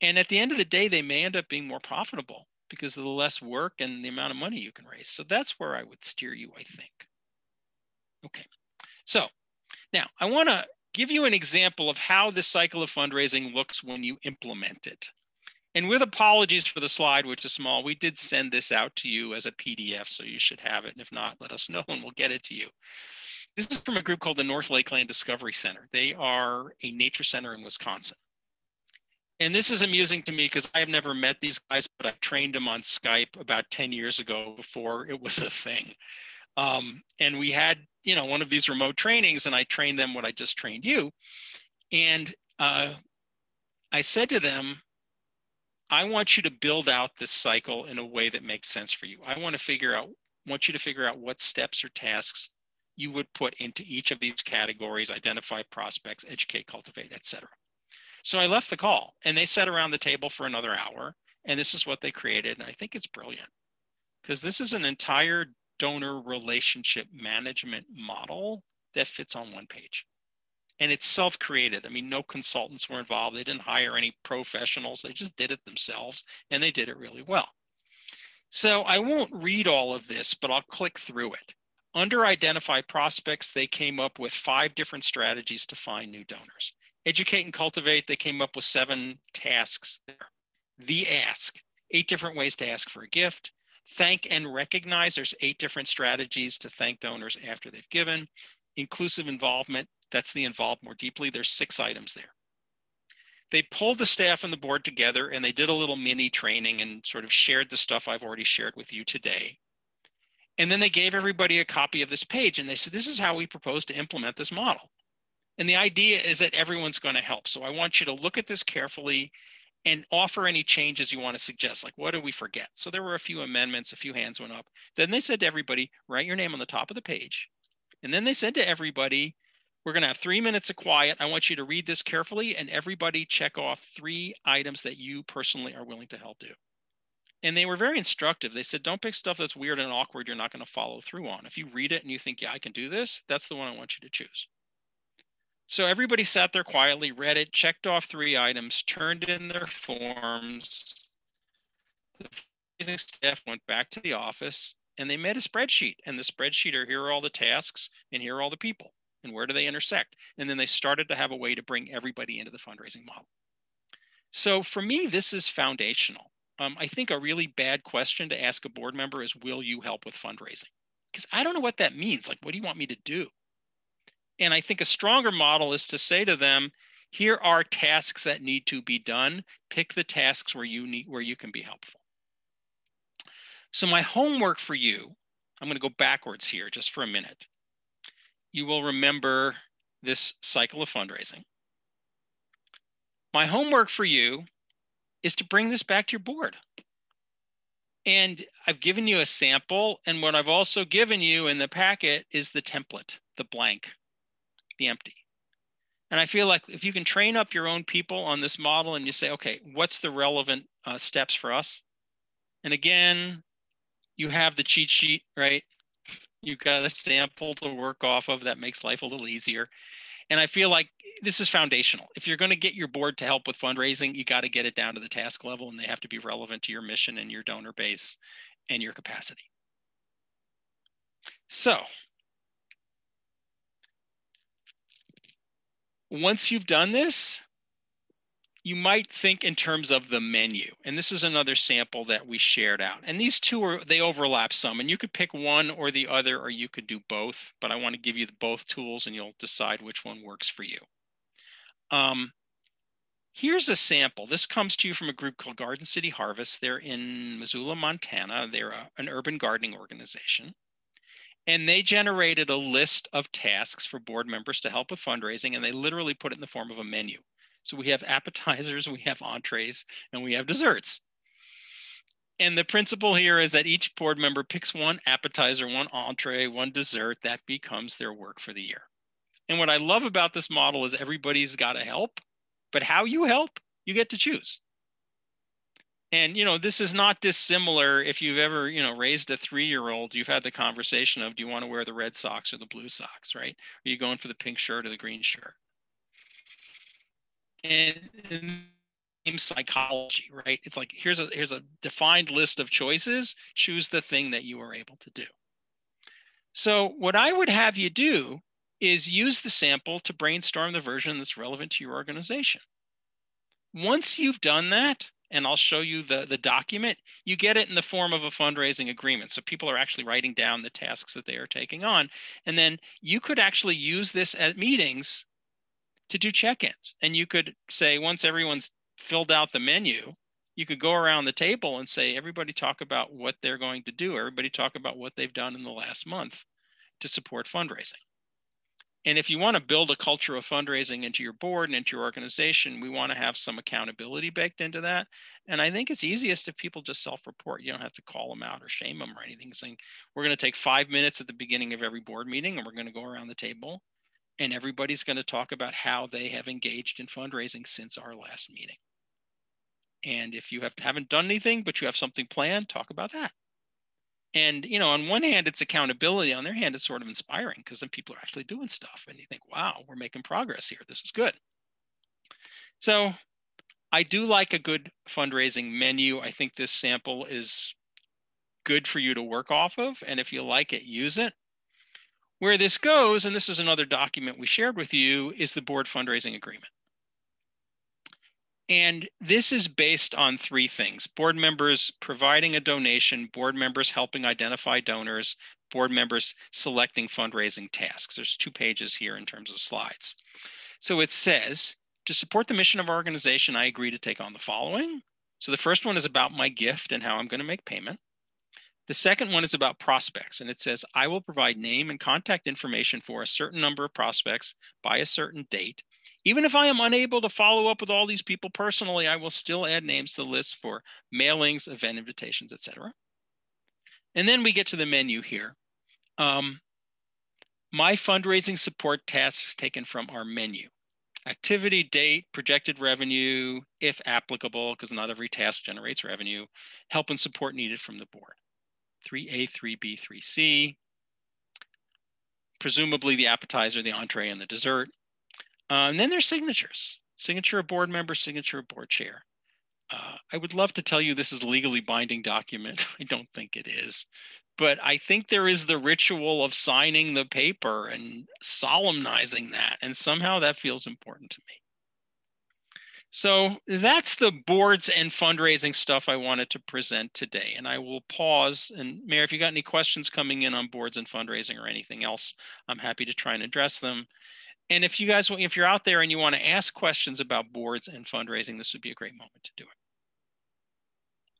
And at the end of the day they may end up being more profitable because of the less work and the amount of money you can raise. So that's where I would steer you, I think. Okay, so now I want to give you an example of how this cycle of fundraising looks when you implement it. And with apologies for the slide, which is small, we did send this out to you as a PDF, so you should have it. And if not, let us know and we'll get it to you. This is from a group called the North Lakeland Discovery Center. They are a nature center in Wisconsin. And this is amusing to me because I have never met these guys, but I trained them on Skype about 10 years ago before it was a thing. Um, and we had, you know, one of these remote trainings and I trained them what I just trained you. And uh, I said to them, I want you to build out this cycle in a way that makes sense for you. I want to figure out, want you to figure out what steps or tasks you would put into each of these categories, identify prospects, educate, cultivate, et cetera. So I left the call and they sat around the table for another hour. And this is what they created. And I think it's brilliant because this is an entire donor relationship management model that fits on one page. And it's self created. I mean, no consultants were involved. They didn't hire any professionals. They just did it themselves and they did it really well. So I won't read all of this, but I'll click through it. Under identify prospects, they came up with five different strategies to find new donors. Educate and cultivate, they came up with seven tasks there. The ask, eight different ways to ask for a gift. Thank and recognize, there's eight different strategies to thank donors after they've given. Inclusive involvement, that's the involved more deeply. There's six items there. They pulled the staff and the board together and they did a little mini training and sort of shared the stuff I've already shared with you today. And then they gave everybody a copy of this page and they said, this is how we propose to implement this model. And the idea is that everyone's going to help. So I want you to look at this carefully and offer any changes you want to suggest. Like, what did we forget? So there were a few amendments, a few hands went up. Then they said to everybody, write your name on the top of the page. And then they said to everybody, we're going to have three minutes of quiet. I want you to read this carefully and everybody check off three items that you personally are willing to help do. And they were very instructive. They said, don't pick stuff that's weird and awkward you're not going to follow through on. If you read it and you think, yeah, I can do this, that's the one I want you to choose. So everybody sat there quietly, read it, checked off three items, turned in their forms. The fundraising staff went back to the office and they made a spreadsheet. And the spreadsheet are here are all the tasks and here are all the people. and where do they intersect? And then they started to have a way to bring everybody into the fundraising model. So for me, this is foundational. Um, I think a really bad question to ask a board member is, will you help with fundraising? Because I don't know what that means. Like, what do you want me to do? And I think a stronger model is to say to them, here are tasks that need to be done. Pick the tasks where you need where you can be helpful. So my homework for you, I'm going to go backwards here just for a minute. You will remember this cycle of fundraising. My homework for you is to bring this back to your board. And I've given you a sample. And what I've also given you in the packet is the template, the blank be empty. And I feel like if you can train up your own people on this model and you say, okay, what's the relevant uh, steps for us? And again, you have the cheat sheet, right? You've got a sample to work off of that makes life a little easier. And I feel like this is foundational. If you're going to get your board to help with fundraising, you got to get it down to the task level and they have to be relevant to your mission and your donor base and your capacity. So once you've done this, you might think in terms of the menu. And this is another sample that we shared out. And these two are, they overlap some and you could pick one or the other, or you could do both, but I wanna give you both tools and you'll decide which one works for you. Um, here's a sample. This comes to you from a group called Garden City Harvest. They're in Missoula, Montana. They're a, an urban gardening organization. And they generated a list of tasks for board members to help with fundraising, and they literally put it in the form of a menu. So we have [laughs] appetizers, we have entrees, and we have desserts. And the principle here is that each board member picks one appetizer, one entree, one dessert. That becomes their work for the year. And what I love about this model is everybody's got to help, but how you help, you get to choose and you know this is not dissimilar if you've ever you know raised a three-year-old you've had the conversation of do you want to wear the red socks or the blue socks? right? Are you going for the pink shirt or the green shirt? And psychology right? It's like here's a here's a defined list of choices. Choose the thing that you are able to do. So what i would have you do is use the sample to brainstorm the version that's relevant to your organization. Once you've done that and I'll show you the, the document, you get it in the form of a fundraising agreement. So people are actually writing down the tasks that they are taking on. And then you could actually use this at meetings to do check-ins. And you could say, once everyone's filled out the menu, you could go around the table and say, everybody talk about what they're going to do. Everybody talk about what they've done in the last month to support fundraising. And if you want to build a culture of fundraising into your board and into your organization, we want to have some accountability baked into that. And I think it's easiest if people just self report. You don't have to call them out or shame them or anything. Saying, we're going to take five minutes at the beginning of every board meeting and we're going to go around the table and everybody's going to talk about how they have engaged in fundraising since our last meeting. And if you have, haven't done anything, but you have something planned, talk about that and you know on one hand it's accountability on their hand it's sort of inspiring because then people are actually doing stuff and you think wow we're making progress here. This is good. So i do like a good fundraising menu. I think this sample is good for you to work off of and if you like it use it. Where this goes and this is another document we shared with you is the board fundraising agreement and this is based on three things board members providing a donation, board members helping identify donors, board members selecting fundraising tasks. There's two pages here in terms of slides. So it says to support the mission of our organization, I agree to take on the following. So the first one is about my gift and how I'm going to make payment. The second one is about prospects, and it says, I will provide name and contact information for a certain number of prospects by a certain date even if I am unable to follow up with all these people personally, I will still add names to the list for mailings, event invitations, etc. And then we get to the menu here. Um, my fundraising support tasks taken from our menu. Activity, date, projected revenue, if applicable, because not every task generates revenue, help and support needed from the board. 3A, 3B, 3C, presumably the appetizer, the entree, and the dessert. Uh, and then there's signatures, signature of board member, signature of board chair. Uh, I would love to tell you this is a legally binding document. [laughs] I don't think it is, but I think there is the ritual of signing the paper and solemnizing that. And somehow that feels important to me. So that's the boards and fundraising stuff I wanted to present today. And I will pause. And Mary, if you got any questions coming in on boards and fundraising or anything else, I'm happy to try and address them. And if you guys, if you're out there and you want to ask questions about boards and fundraising, this would be a great moment to do it.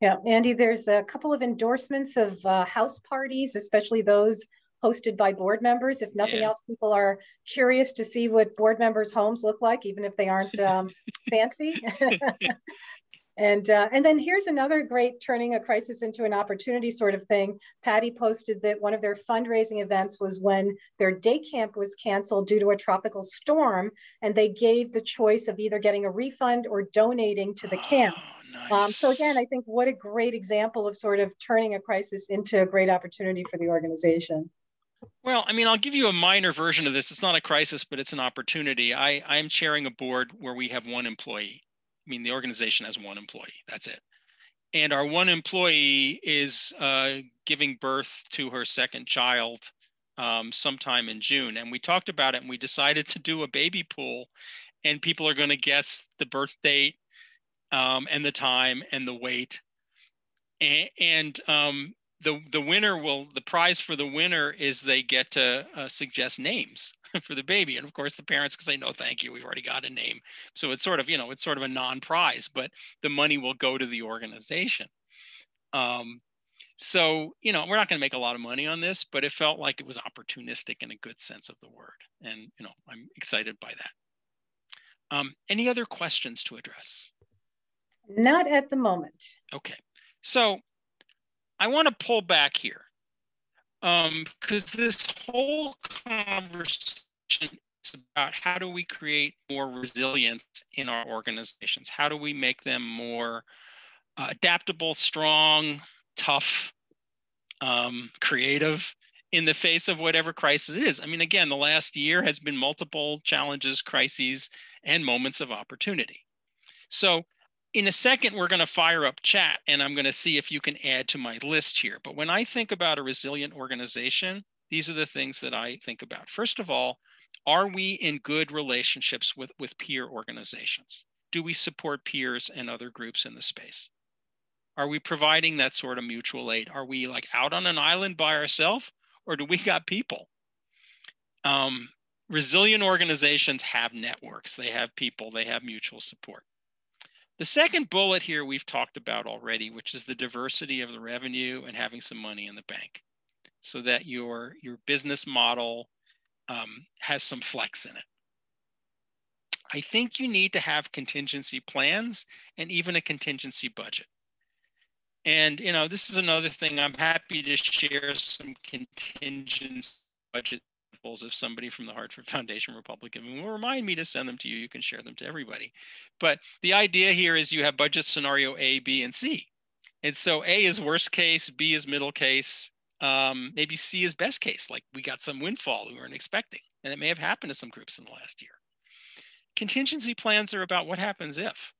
Yeah, Andy, there's a couple of endorsements of uh, house parties, especially those hosted by board members. If nothing yeah. else, people are curious to see what board members' homes look like, even if they aren't [laughs] um, fancy. [laughs] and uh, and then here's another great turning a crisis into an opportunity sort of thing. Patty posted that one of their fundraising events was when their day camp was canceled due to a tropical storm, and they gave the choice of either getting a refund or donating to the camp. Oh, nice. um, so again, I think what a great example of sort of turning a crisis into a great opportunity for the organization. Well, I mean, I'll give you a minor version of this. It's not a crisis, but it's an opportunity. I, I'm chairing a board where we have one employee. I mean, the organization has one employee. That's it. And our one employee is uh, giving birth to her second child um, sometime in June. And we talked about it and we decided to do a baby pool. And people are going to guess the birth date um, and the time and the weight. And, and um, the the winner will the prize for the winner is they get to uh, suggest names [laughs] for the baby. And of course the parents can say no thank you. We've already got a name. So it's sort of you know it's sort of a non-prize but the money will go to the organization. Um, so you know we're not going to make a lot of money on this but it felt like it was opportunistic in a good sense of the word. And you know i'm excited by that. Um, any other questions to address? Not at the moment. Okay. So I want to pull back here because um, this whole conversation is about how do we create more resilience in our organizations? How do we make them more uh, adaptable, strong, tough, um, creative in the face of whatever crisis is? I mean, again, the last year has been multiple challenges, crises, and moments of opportunity. So in a second, we're going to fire up chat and I'm going to see if you can add to my list here. But when I think about a resilient organization, these are the things that I think about. First of all, are we in good relationships with, with peer organizations? Do we support peers and other groups in the space? Are we providing that sort of mutual aid? Are we like out on an island by ourselves or do we [laughs] got people? Um, resilient organizations have networks, they have people, they have mutual support. The second bullet here we've talked about already, which is the diversity of the revenue and having some money in the bank so that your, your business model um, has some flex in it. I think you need to have contingency plans and even a contingency budget. And you know, this is another thing I'm happy to share some contingency budget examples of somebody from the Hartford Foundation Republican will remind me to send them to you. You can share them to everybody. But the idea here is you have budget scenario A, B, and C. And so A is worst case, B is middle case, um, maybe C is best case, like we got some windfall we weren't expecting. And it may have happened to some groups in the last year. Contingency plans are about what happens if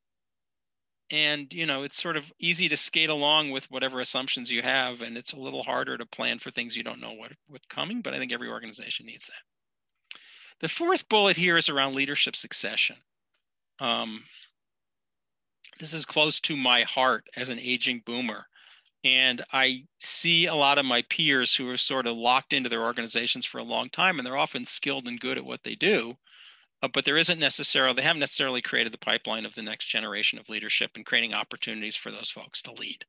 and you know it's sort of easy to skate along with whatever assumptions you have and it's a little harder to plan for things you don't know what what's coming but i think every organization needs that. The fourth bullet here is around leadership succession. Um, this is close to my heart as an aging boomer and i see a lot of my peers who are sort of locked into their organizations for a long time and they're often skilled and good at what they do uh, but there isn't necessarily, they haven't necessarily created the pipeline of the next generation of leadership and creating opportunities for those folks to lead.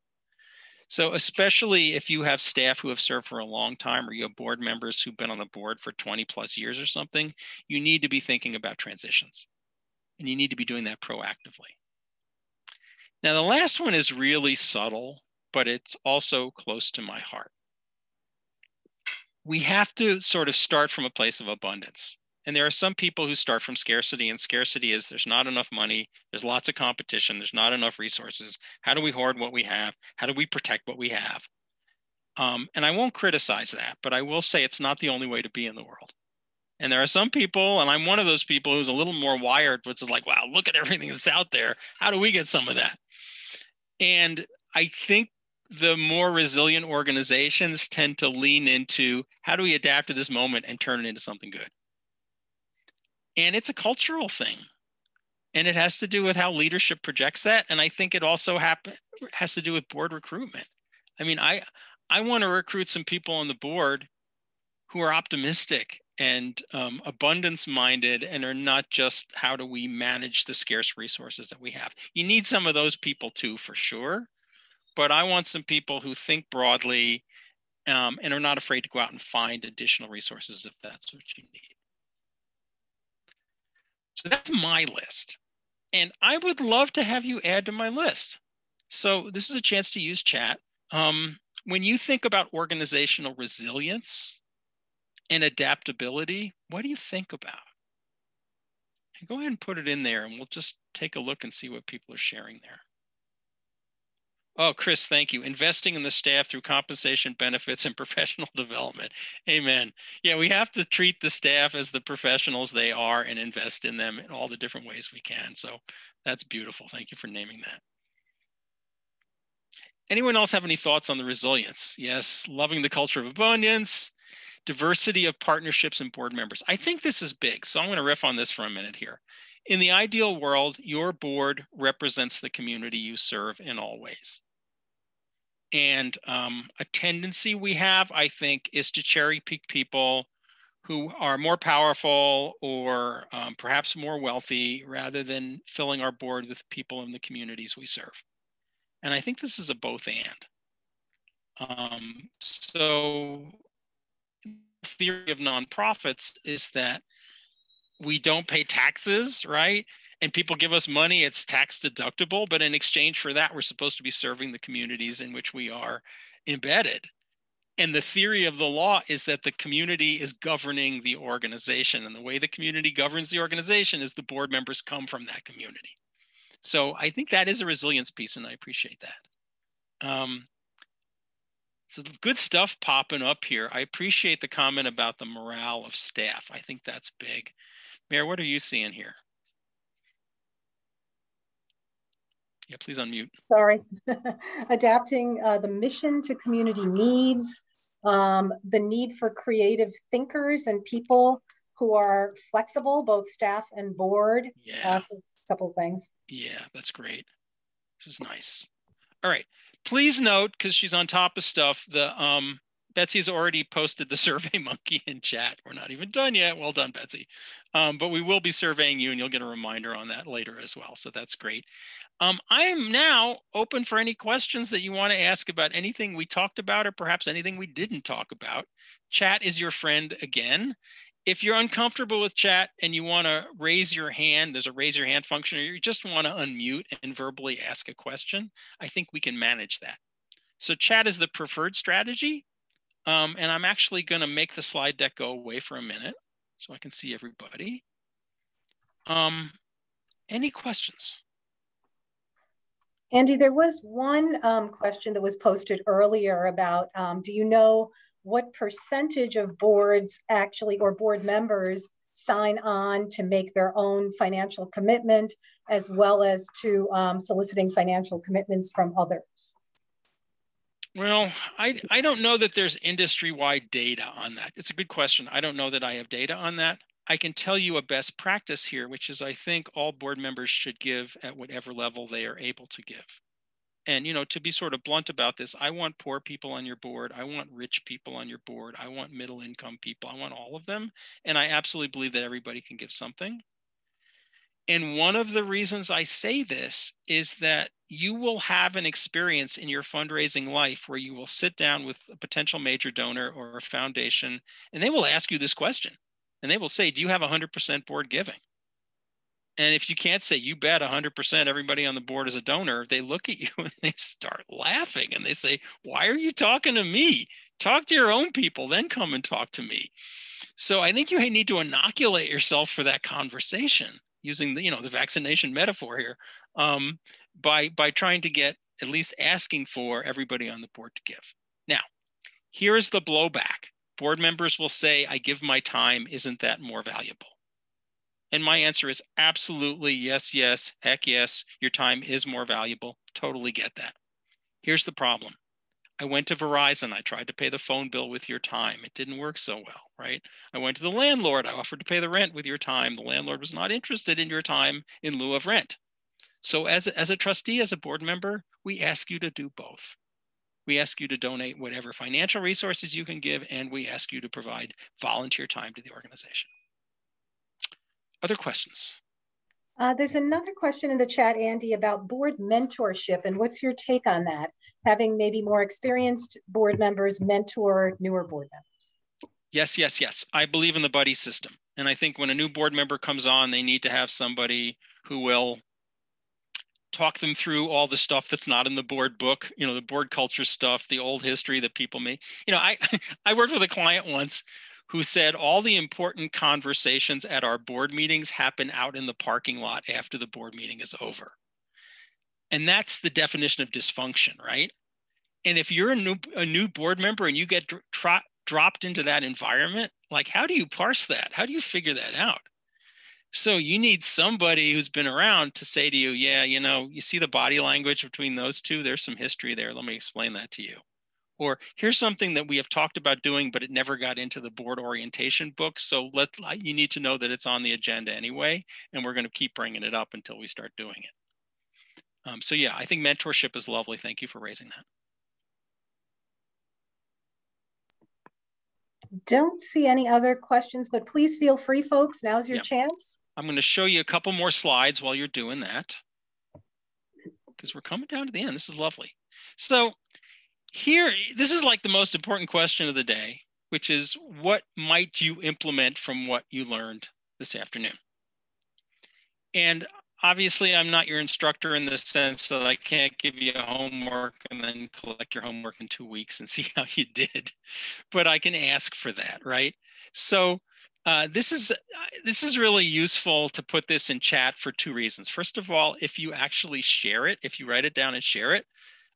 So especially if you have staff who have served for a long time or you have board members who've been on the board for 20 plus years or something, you need to be thinking about transitions and you need to be doing that proactively. Now, the last one is really subtle, but it's also close to my heart. We have to sort of start from a place of abundance. And there are some people who start from scarcity, and scarcity is there's not enough money, there's lots of competition, there's not enough resources. How do we hoard what we have? How do we protect what we have? Um, and I won't criticize that, but I will say it's not the only way to be in the world. And there are some people, and I'm one of those people who's a little more wired, which is like, wow, look at everything that's out there. How do we get some of that? And I think the more resilient organizations tend to lean into how do we adapt to this moment and turn it into something good. And it's a cultural thing. And it has to do with how leadership projects that. And I think it also happen, has to do with board recruitment. I mean, I I want to recruit some people on the board who are optimistic and um, abundance minded and are not just how do we manage the scarce resources that we have. You need some of those people too, for sure but I want some people who think broadly um, and are not afraid to go out and find additional resources if that's what you need. So that's my list. And I would love to have you add to my list. So this is a chance to use chat. Um, when you think about organizational resilience and adaptability, what do you think about? And go ahead and put it in there and we'll just take a look and see what people are sharing there. Oh, Chris, thank you. Investing in the staff through compensation, benefits, and [laughs] professional development. Amen. Yeah, we have to treat the staff as the professionals they are and invest in them in all the different ways we can. So that's beautiful. Thank you for naming that. Anyone else have any thoughts on the resilience? Yes, loving the culture of abundance, diversity of partnerships and board members. I think this is big. So I'm going to riff on this for a minute here. In the ideal world, your board represents the community you serve in all ways. And um, a tendency we have, I think, is to cherry pick people who are more powerful or um, perhaps more wealthy rather than filling our board with people in the communities we serve. And I think this is a both and. Um, so theory of nonprofits is that we don't pay taxes, right? And people give us money, it's tax deductible, but in exchange for that, we're supposed to be serving the communities in which we are embedded. And the theory of the law is that the community is governing the organization. And the way the community governs the organization is the board members come from that community. So I think that is a resilience piece, and I appreciate that. Um, so good stuff popping up here. I appreciate the comment about the morale of staff. I think that's big. Mary, what are you seeing here? Yeah, please unmute. Sorry. [laughs] Adapting uh, the mission to community needs, um, the need for creative thinkers and people who are flexible, both staff and board. Yeah. Uh, a couple of things. Yeah, that's great. This is nice. All right. Please note, because she's on top of stuff, the um, Betsy's already posted the [laughs] Survey Monkey in chat. We're not even done yet. Well done, Betsy. Um, but we will be surveying you and you'll get a reminder on that later as well. So that's great. Um, I am now open for any questions that you want to ask about anything we talked about or perhaps anything we didn't talk about. Chat is your friend again. If you're uncomfortable with chat and you want to raise your hand, there's a raise your hand function, or you just want to unmute and verbally ask a question, I think we can manage that. So chat is the preferred strategy. Um, and I'm actually going to make the slide deck go away for a minute so I can see everybody. Um, any questions? Andy, there was one um, question that was posted earlier about um, do you know what percentage of boards actually or board members sign on to make their own financial commitment as well as to um, soliciting financial commitments from others? Well, I, I don't know that there's industry wide data on that. It's a good question. I don't know that I have data on that. I can tell you a best practice here, which is I think all board members should give at whatever level they are able to give. And you know, to be sort of blunt about this, I want poor people on your board. I want rich people on your board. I want middle income people. I want all of them. And I absolutely believe that everybody can give something. And one of the reasons I say this is that you will have an experience in your fundraising life where you will sit down with a potential major donor or a foundation, and they will ask you this question. And they will say, Do you have 100% board giving? And if you can't say, You bet 100% everybody on the board is a donor, they look at [laughs] you and they start laughing and they say, Why are you talking to me? Talk to your own people, then come and talk to me. So I think you need to inoculate yourself for that conversation using the you know the vaccination metaphor here um, by by trying to get at least asking for everybody on the board to give. Now, here's the blowback. Board members will say, "I give my time. Isn't that more valuable?" And my answer is absolutely yes, yes, heck yes. Your time is more valuable. Totally get that. Here's the problem. I went to Verizon. I tried to pay the phone bill with your time. It didn't work so well, right? I went to the landlord. I offered to pay the rent with your time. The landlord was not interested in your time in lieu of rent. So as, as a trustee, as a board member, we ask you to do both. We ask you to donate whatever financial resources you can give, and we ask you to provide volunteer time to the organization. Other questions? Uh, there's another question in the chat, Andy, about board mentorship, and what's your take on that? Having maybe more experienced board members mentor newer board members. Yes, yes, yes. I believe in the buddy system. And I think when a new board member comes on, they need to have somebody who will talk them through all the stuff that's not in the board book, you know, the board culture stuff, the old history that people may, you know, I [laughs] I worked with a client once who said all the important conversations at our board meetings happen out in the parking lot after the board meeting is over. And that's the definition of dysfunction, right? And if you're a new, a new board member and you get dropped into that environment, like how do you parse that? How do you figure that out? So you need somebody who's been around to say to you, yeah, you know, you see the body language between those two, there's some history there. Let me explain that to you. Or here's something that we have talked about doing, but it never got into the board orientation book. So let you need to know that it's on the agenda anyway, and we're going to keep bringing it up until we start doing it. Um, so yeah, I think mentorship is lovely. Thank you for raising that. Don't see any other questions, but please feel free, folks. Now's your chance. I'm going to show you a couple more slides while you're doing that because we're coming down to the end. This is lovely. So here, this is like the most important question of the day, which is what might you implement from what you learned this afternoon? And obviously, I'm not your instructor in the sense that I can't give you a homework and then collect your homework in two weeks and [laughs] see how you did, but I can ask for that, right? So uh, this is uh, this is really useful to put this in chat for two reasons. First of all, if you actually share it, if you write it down and share it,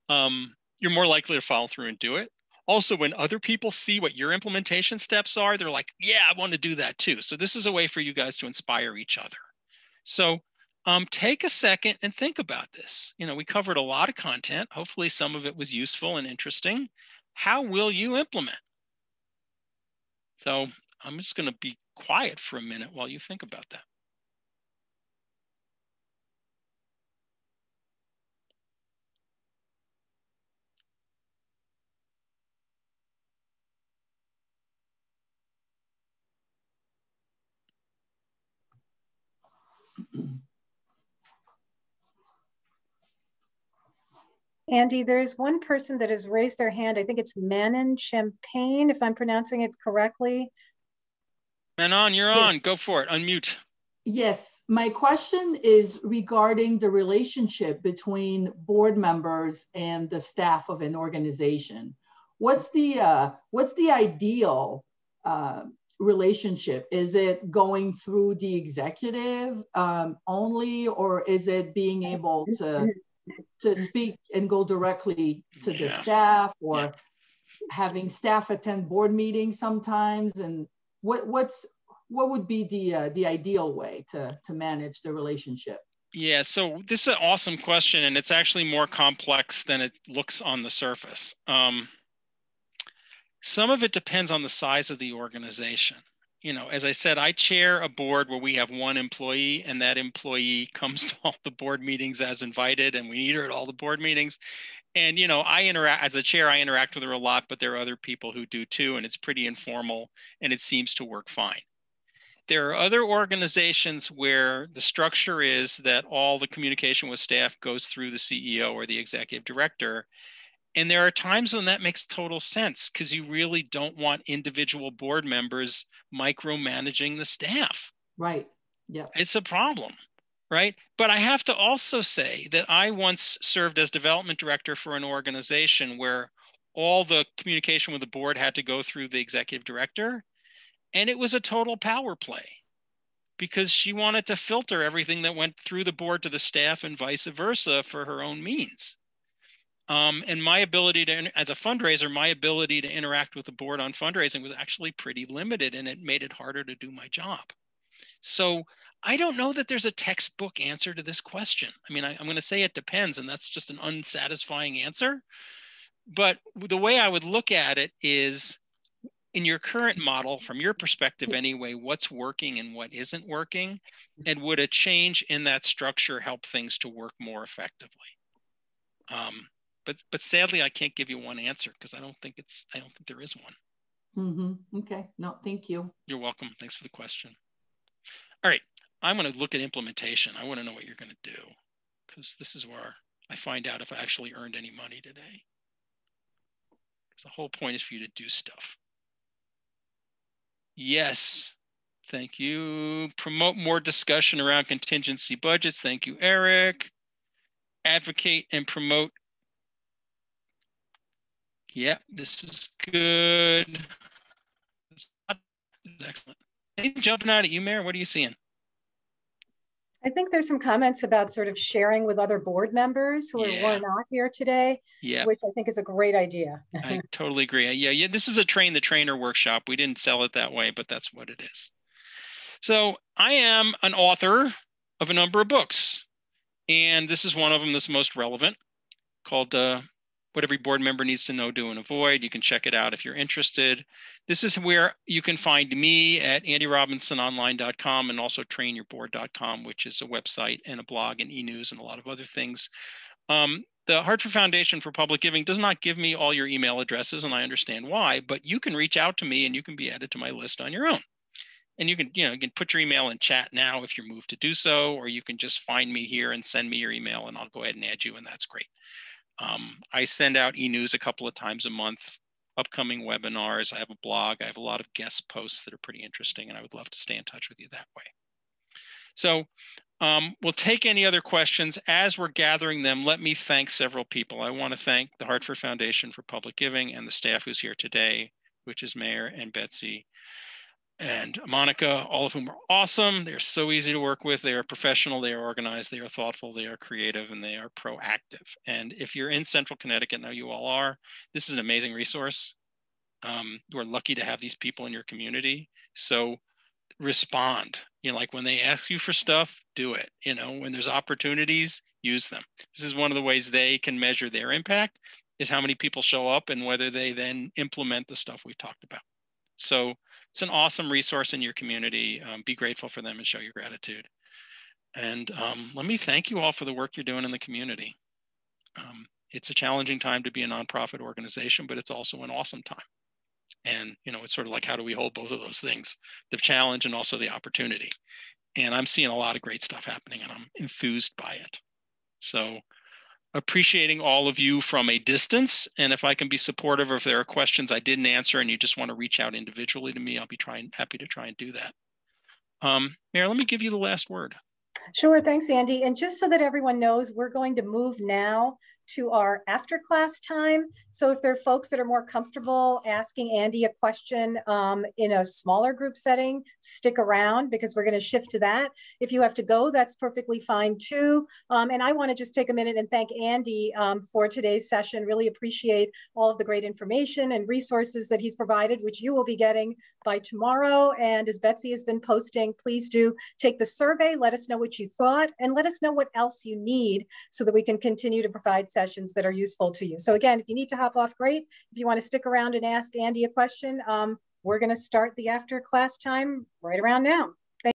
um, you're more likely to follow through and do it. Also, when other people see what your implementation steps are, they're like, yeah, I want to do that too. So this is a way for you guys to inspire each other. So um, take a second and think about this. You know, we covered a lot of content. Hopefully some of it was useful and interesting. How will you implement? So I'm just going to be quiet for a minute while you think about that. Andy, there's one person that has raised their hand. I think it's Manon Champagne, if I'm pronouncing it correctly. Manon, you're yes. on. Go for it. Unmute. Yes, my question is regarding the relationship between board members and the staff of an organization. What's the uh, what's the ideal uh, relationship? Is it going through the executive um, only, or is it being able [laughs] to to speak and go directly to the yeah. staff, or yeah. having staff attend board meetings sometimes? And what what's what would be the uh, the ideal way to to manage the relationship? Yeah, so this is an awesome question, and it's actually more complex than it looks on the surface. Um, some of it depends on the size of the organization. You know, as I said, I chair a board where we have one employee, and that employee [laughs] comes to all the board meetings as invited, and we need her at all the board meetings. And you know, I interact as a chair, I interact with her a lot, but there are other people who do too, and it's pretty informal, and it seems to work fine. There are other organizations where the structure is that all the communication with staff goes through the CEO or the executive director, and there are times when that makes total sense because you really don't want individual board members micromanaging the staff. Right. Yeah. It's a problem. Right. But I have to also say that I once served as development director for an organization where all the communication with the board had to go through the executive director. And it was a total power play because she wanted to filter everything that went through the board to the staff and vice versa for her own means. Um, and my ability to, as a fundraiser, my ability to interact with the board on fundraising was actually pretty limited and it made it harder to do my job. So I don't know that there's a textbook answer to this question. I mean, I, am going to say it depends, and that's just an unsatisfying answer. but the way I would look at it is in your current model, from your perspective anyway, what's working and what isn't working? And would a change in that structure help things to work more effectively? Um, but but sadly, I can't give you one answer because I don't think it's I don't think there is one. Mm-hmm. Okay. No, thank you. You're welcome. Thanks for the question. All right. I'm going to look at implementation. I want to know what you're going to do because this is where I find out if I actually earned any money today. Because the whole point is for you to do stuff. Yes. Thank you. Promote more discussion around contingency budgets. Thank you, Eric. Advocate and promote. Yeah, this is good. This is excellent. Anything jumping out at you, Mary? What are you seeing? I think there's some comments about sort of sharing with other board members who yeah. are not here today, yeah. which I think is a great idea. I [laughs] totally agree. Yeah, yeah. This is a train the trainer workshop. We didn't sell it that way, but that's what it is. So I am an author of a number of books, and this is one of them that's most relevant, called uh, what every board member needs to know, do, and avoid. You can check it out if you're interested. This is where you can find me at andyrobinsononline.com and also trainyourboard.com, which is a website and a blog and e-news and a lot of other things. Um, the Hartford Foundation for Public Giving does not give me all your email addresses, and I understand why, but you can reach out to me and you can be added to my list on your own. And you can, you know, you can put your email in chat now if you're moved to do so, or you can just find me here and send me your email and I'll go ahead and add you, and that's great. Um, I send out e-news a couple of times a month, upcoming webinars. I have a blog. I have a lot of guest posts that are pretty interesting, and I would love to stay in touch with you that way. So um, we'll take any other questions. As we're gathering them, let me thank several people. I want to thank the Hartford Foundation for Public Giving and the staff who's here today, which is Mary and Betsy and Monica, all of whom are awesome. They're so easy to work with. They are professional, they are organized, they are thoughtful, they are creative, and they are proactive. And if you're in Central Connecticut, now you all are, this is an amazing resource. Um, you are lucky to have these people in your community. So respond. You know, like when they ask you for stuff, do it. You know, when there's opportunities, use them. This is one of the ways they can measure their impact is how many people show up and whether they then implement the stuff we've talked about. So it's an awesome resource in your community. Um, be grateful for them and show your gratitude. And um, let me thank you all for the work you're doing in the community. Um, it's a challenging time to be a nonprofit organization, but it's also an awesome time. And you know, it's sort of like how do we hold both of those things, the challenge and also the opportunity. And I'm seeing a lot of great stuff happening and I'm enthused by it. So appreciating all of you from a distance. And if I can be supportive, or if there are questions I didn't answer and you just want to reach out individually to me, I'll be trying happy to try and do that. Um, Mary, let me give you the last word. Sure, thanks, Andy. And just so that everyone knows, we're going to move now to our after class time. So if there are folks that are more comfortable asking Andy a question um, in a smaller group setting, stick around because we're going to shift to that. If you have to go, that's perfectly fine too. Um, and I want to just take a minute and thank Andy um, for today's session. Really appreciate all of the great information and resources that he's provided, which you will be getting by tomorrow. And as Betsy has been posting, please do take the survey, let us know what you thought, and let us know what else you need so that we can continue to provide sessions that are useful to you. So again, if you need to hop off, great. If you want to stick around and ask Andy a question, um, we're going to start the after class time right around now.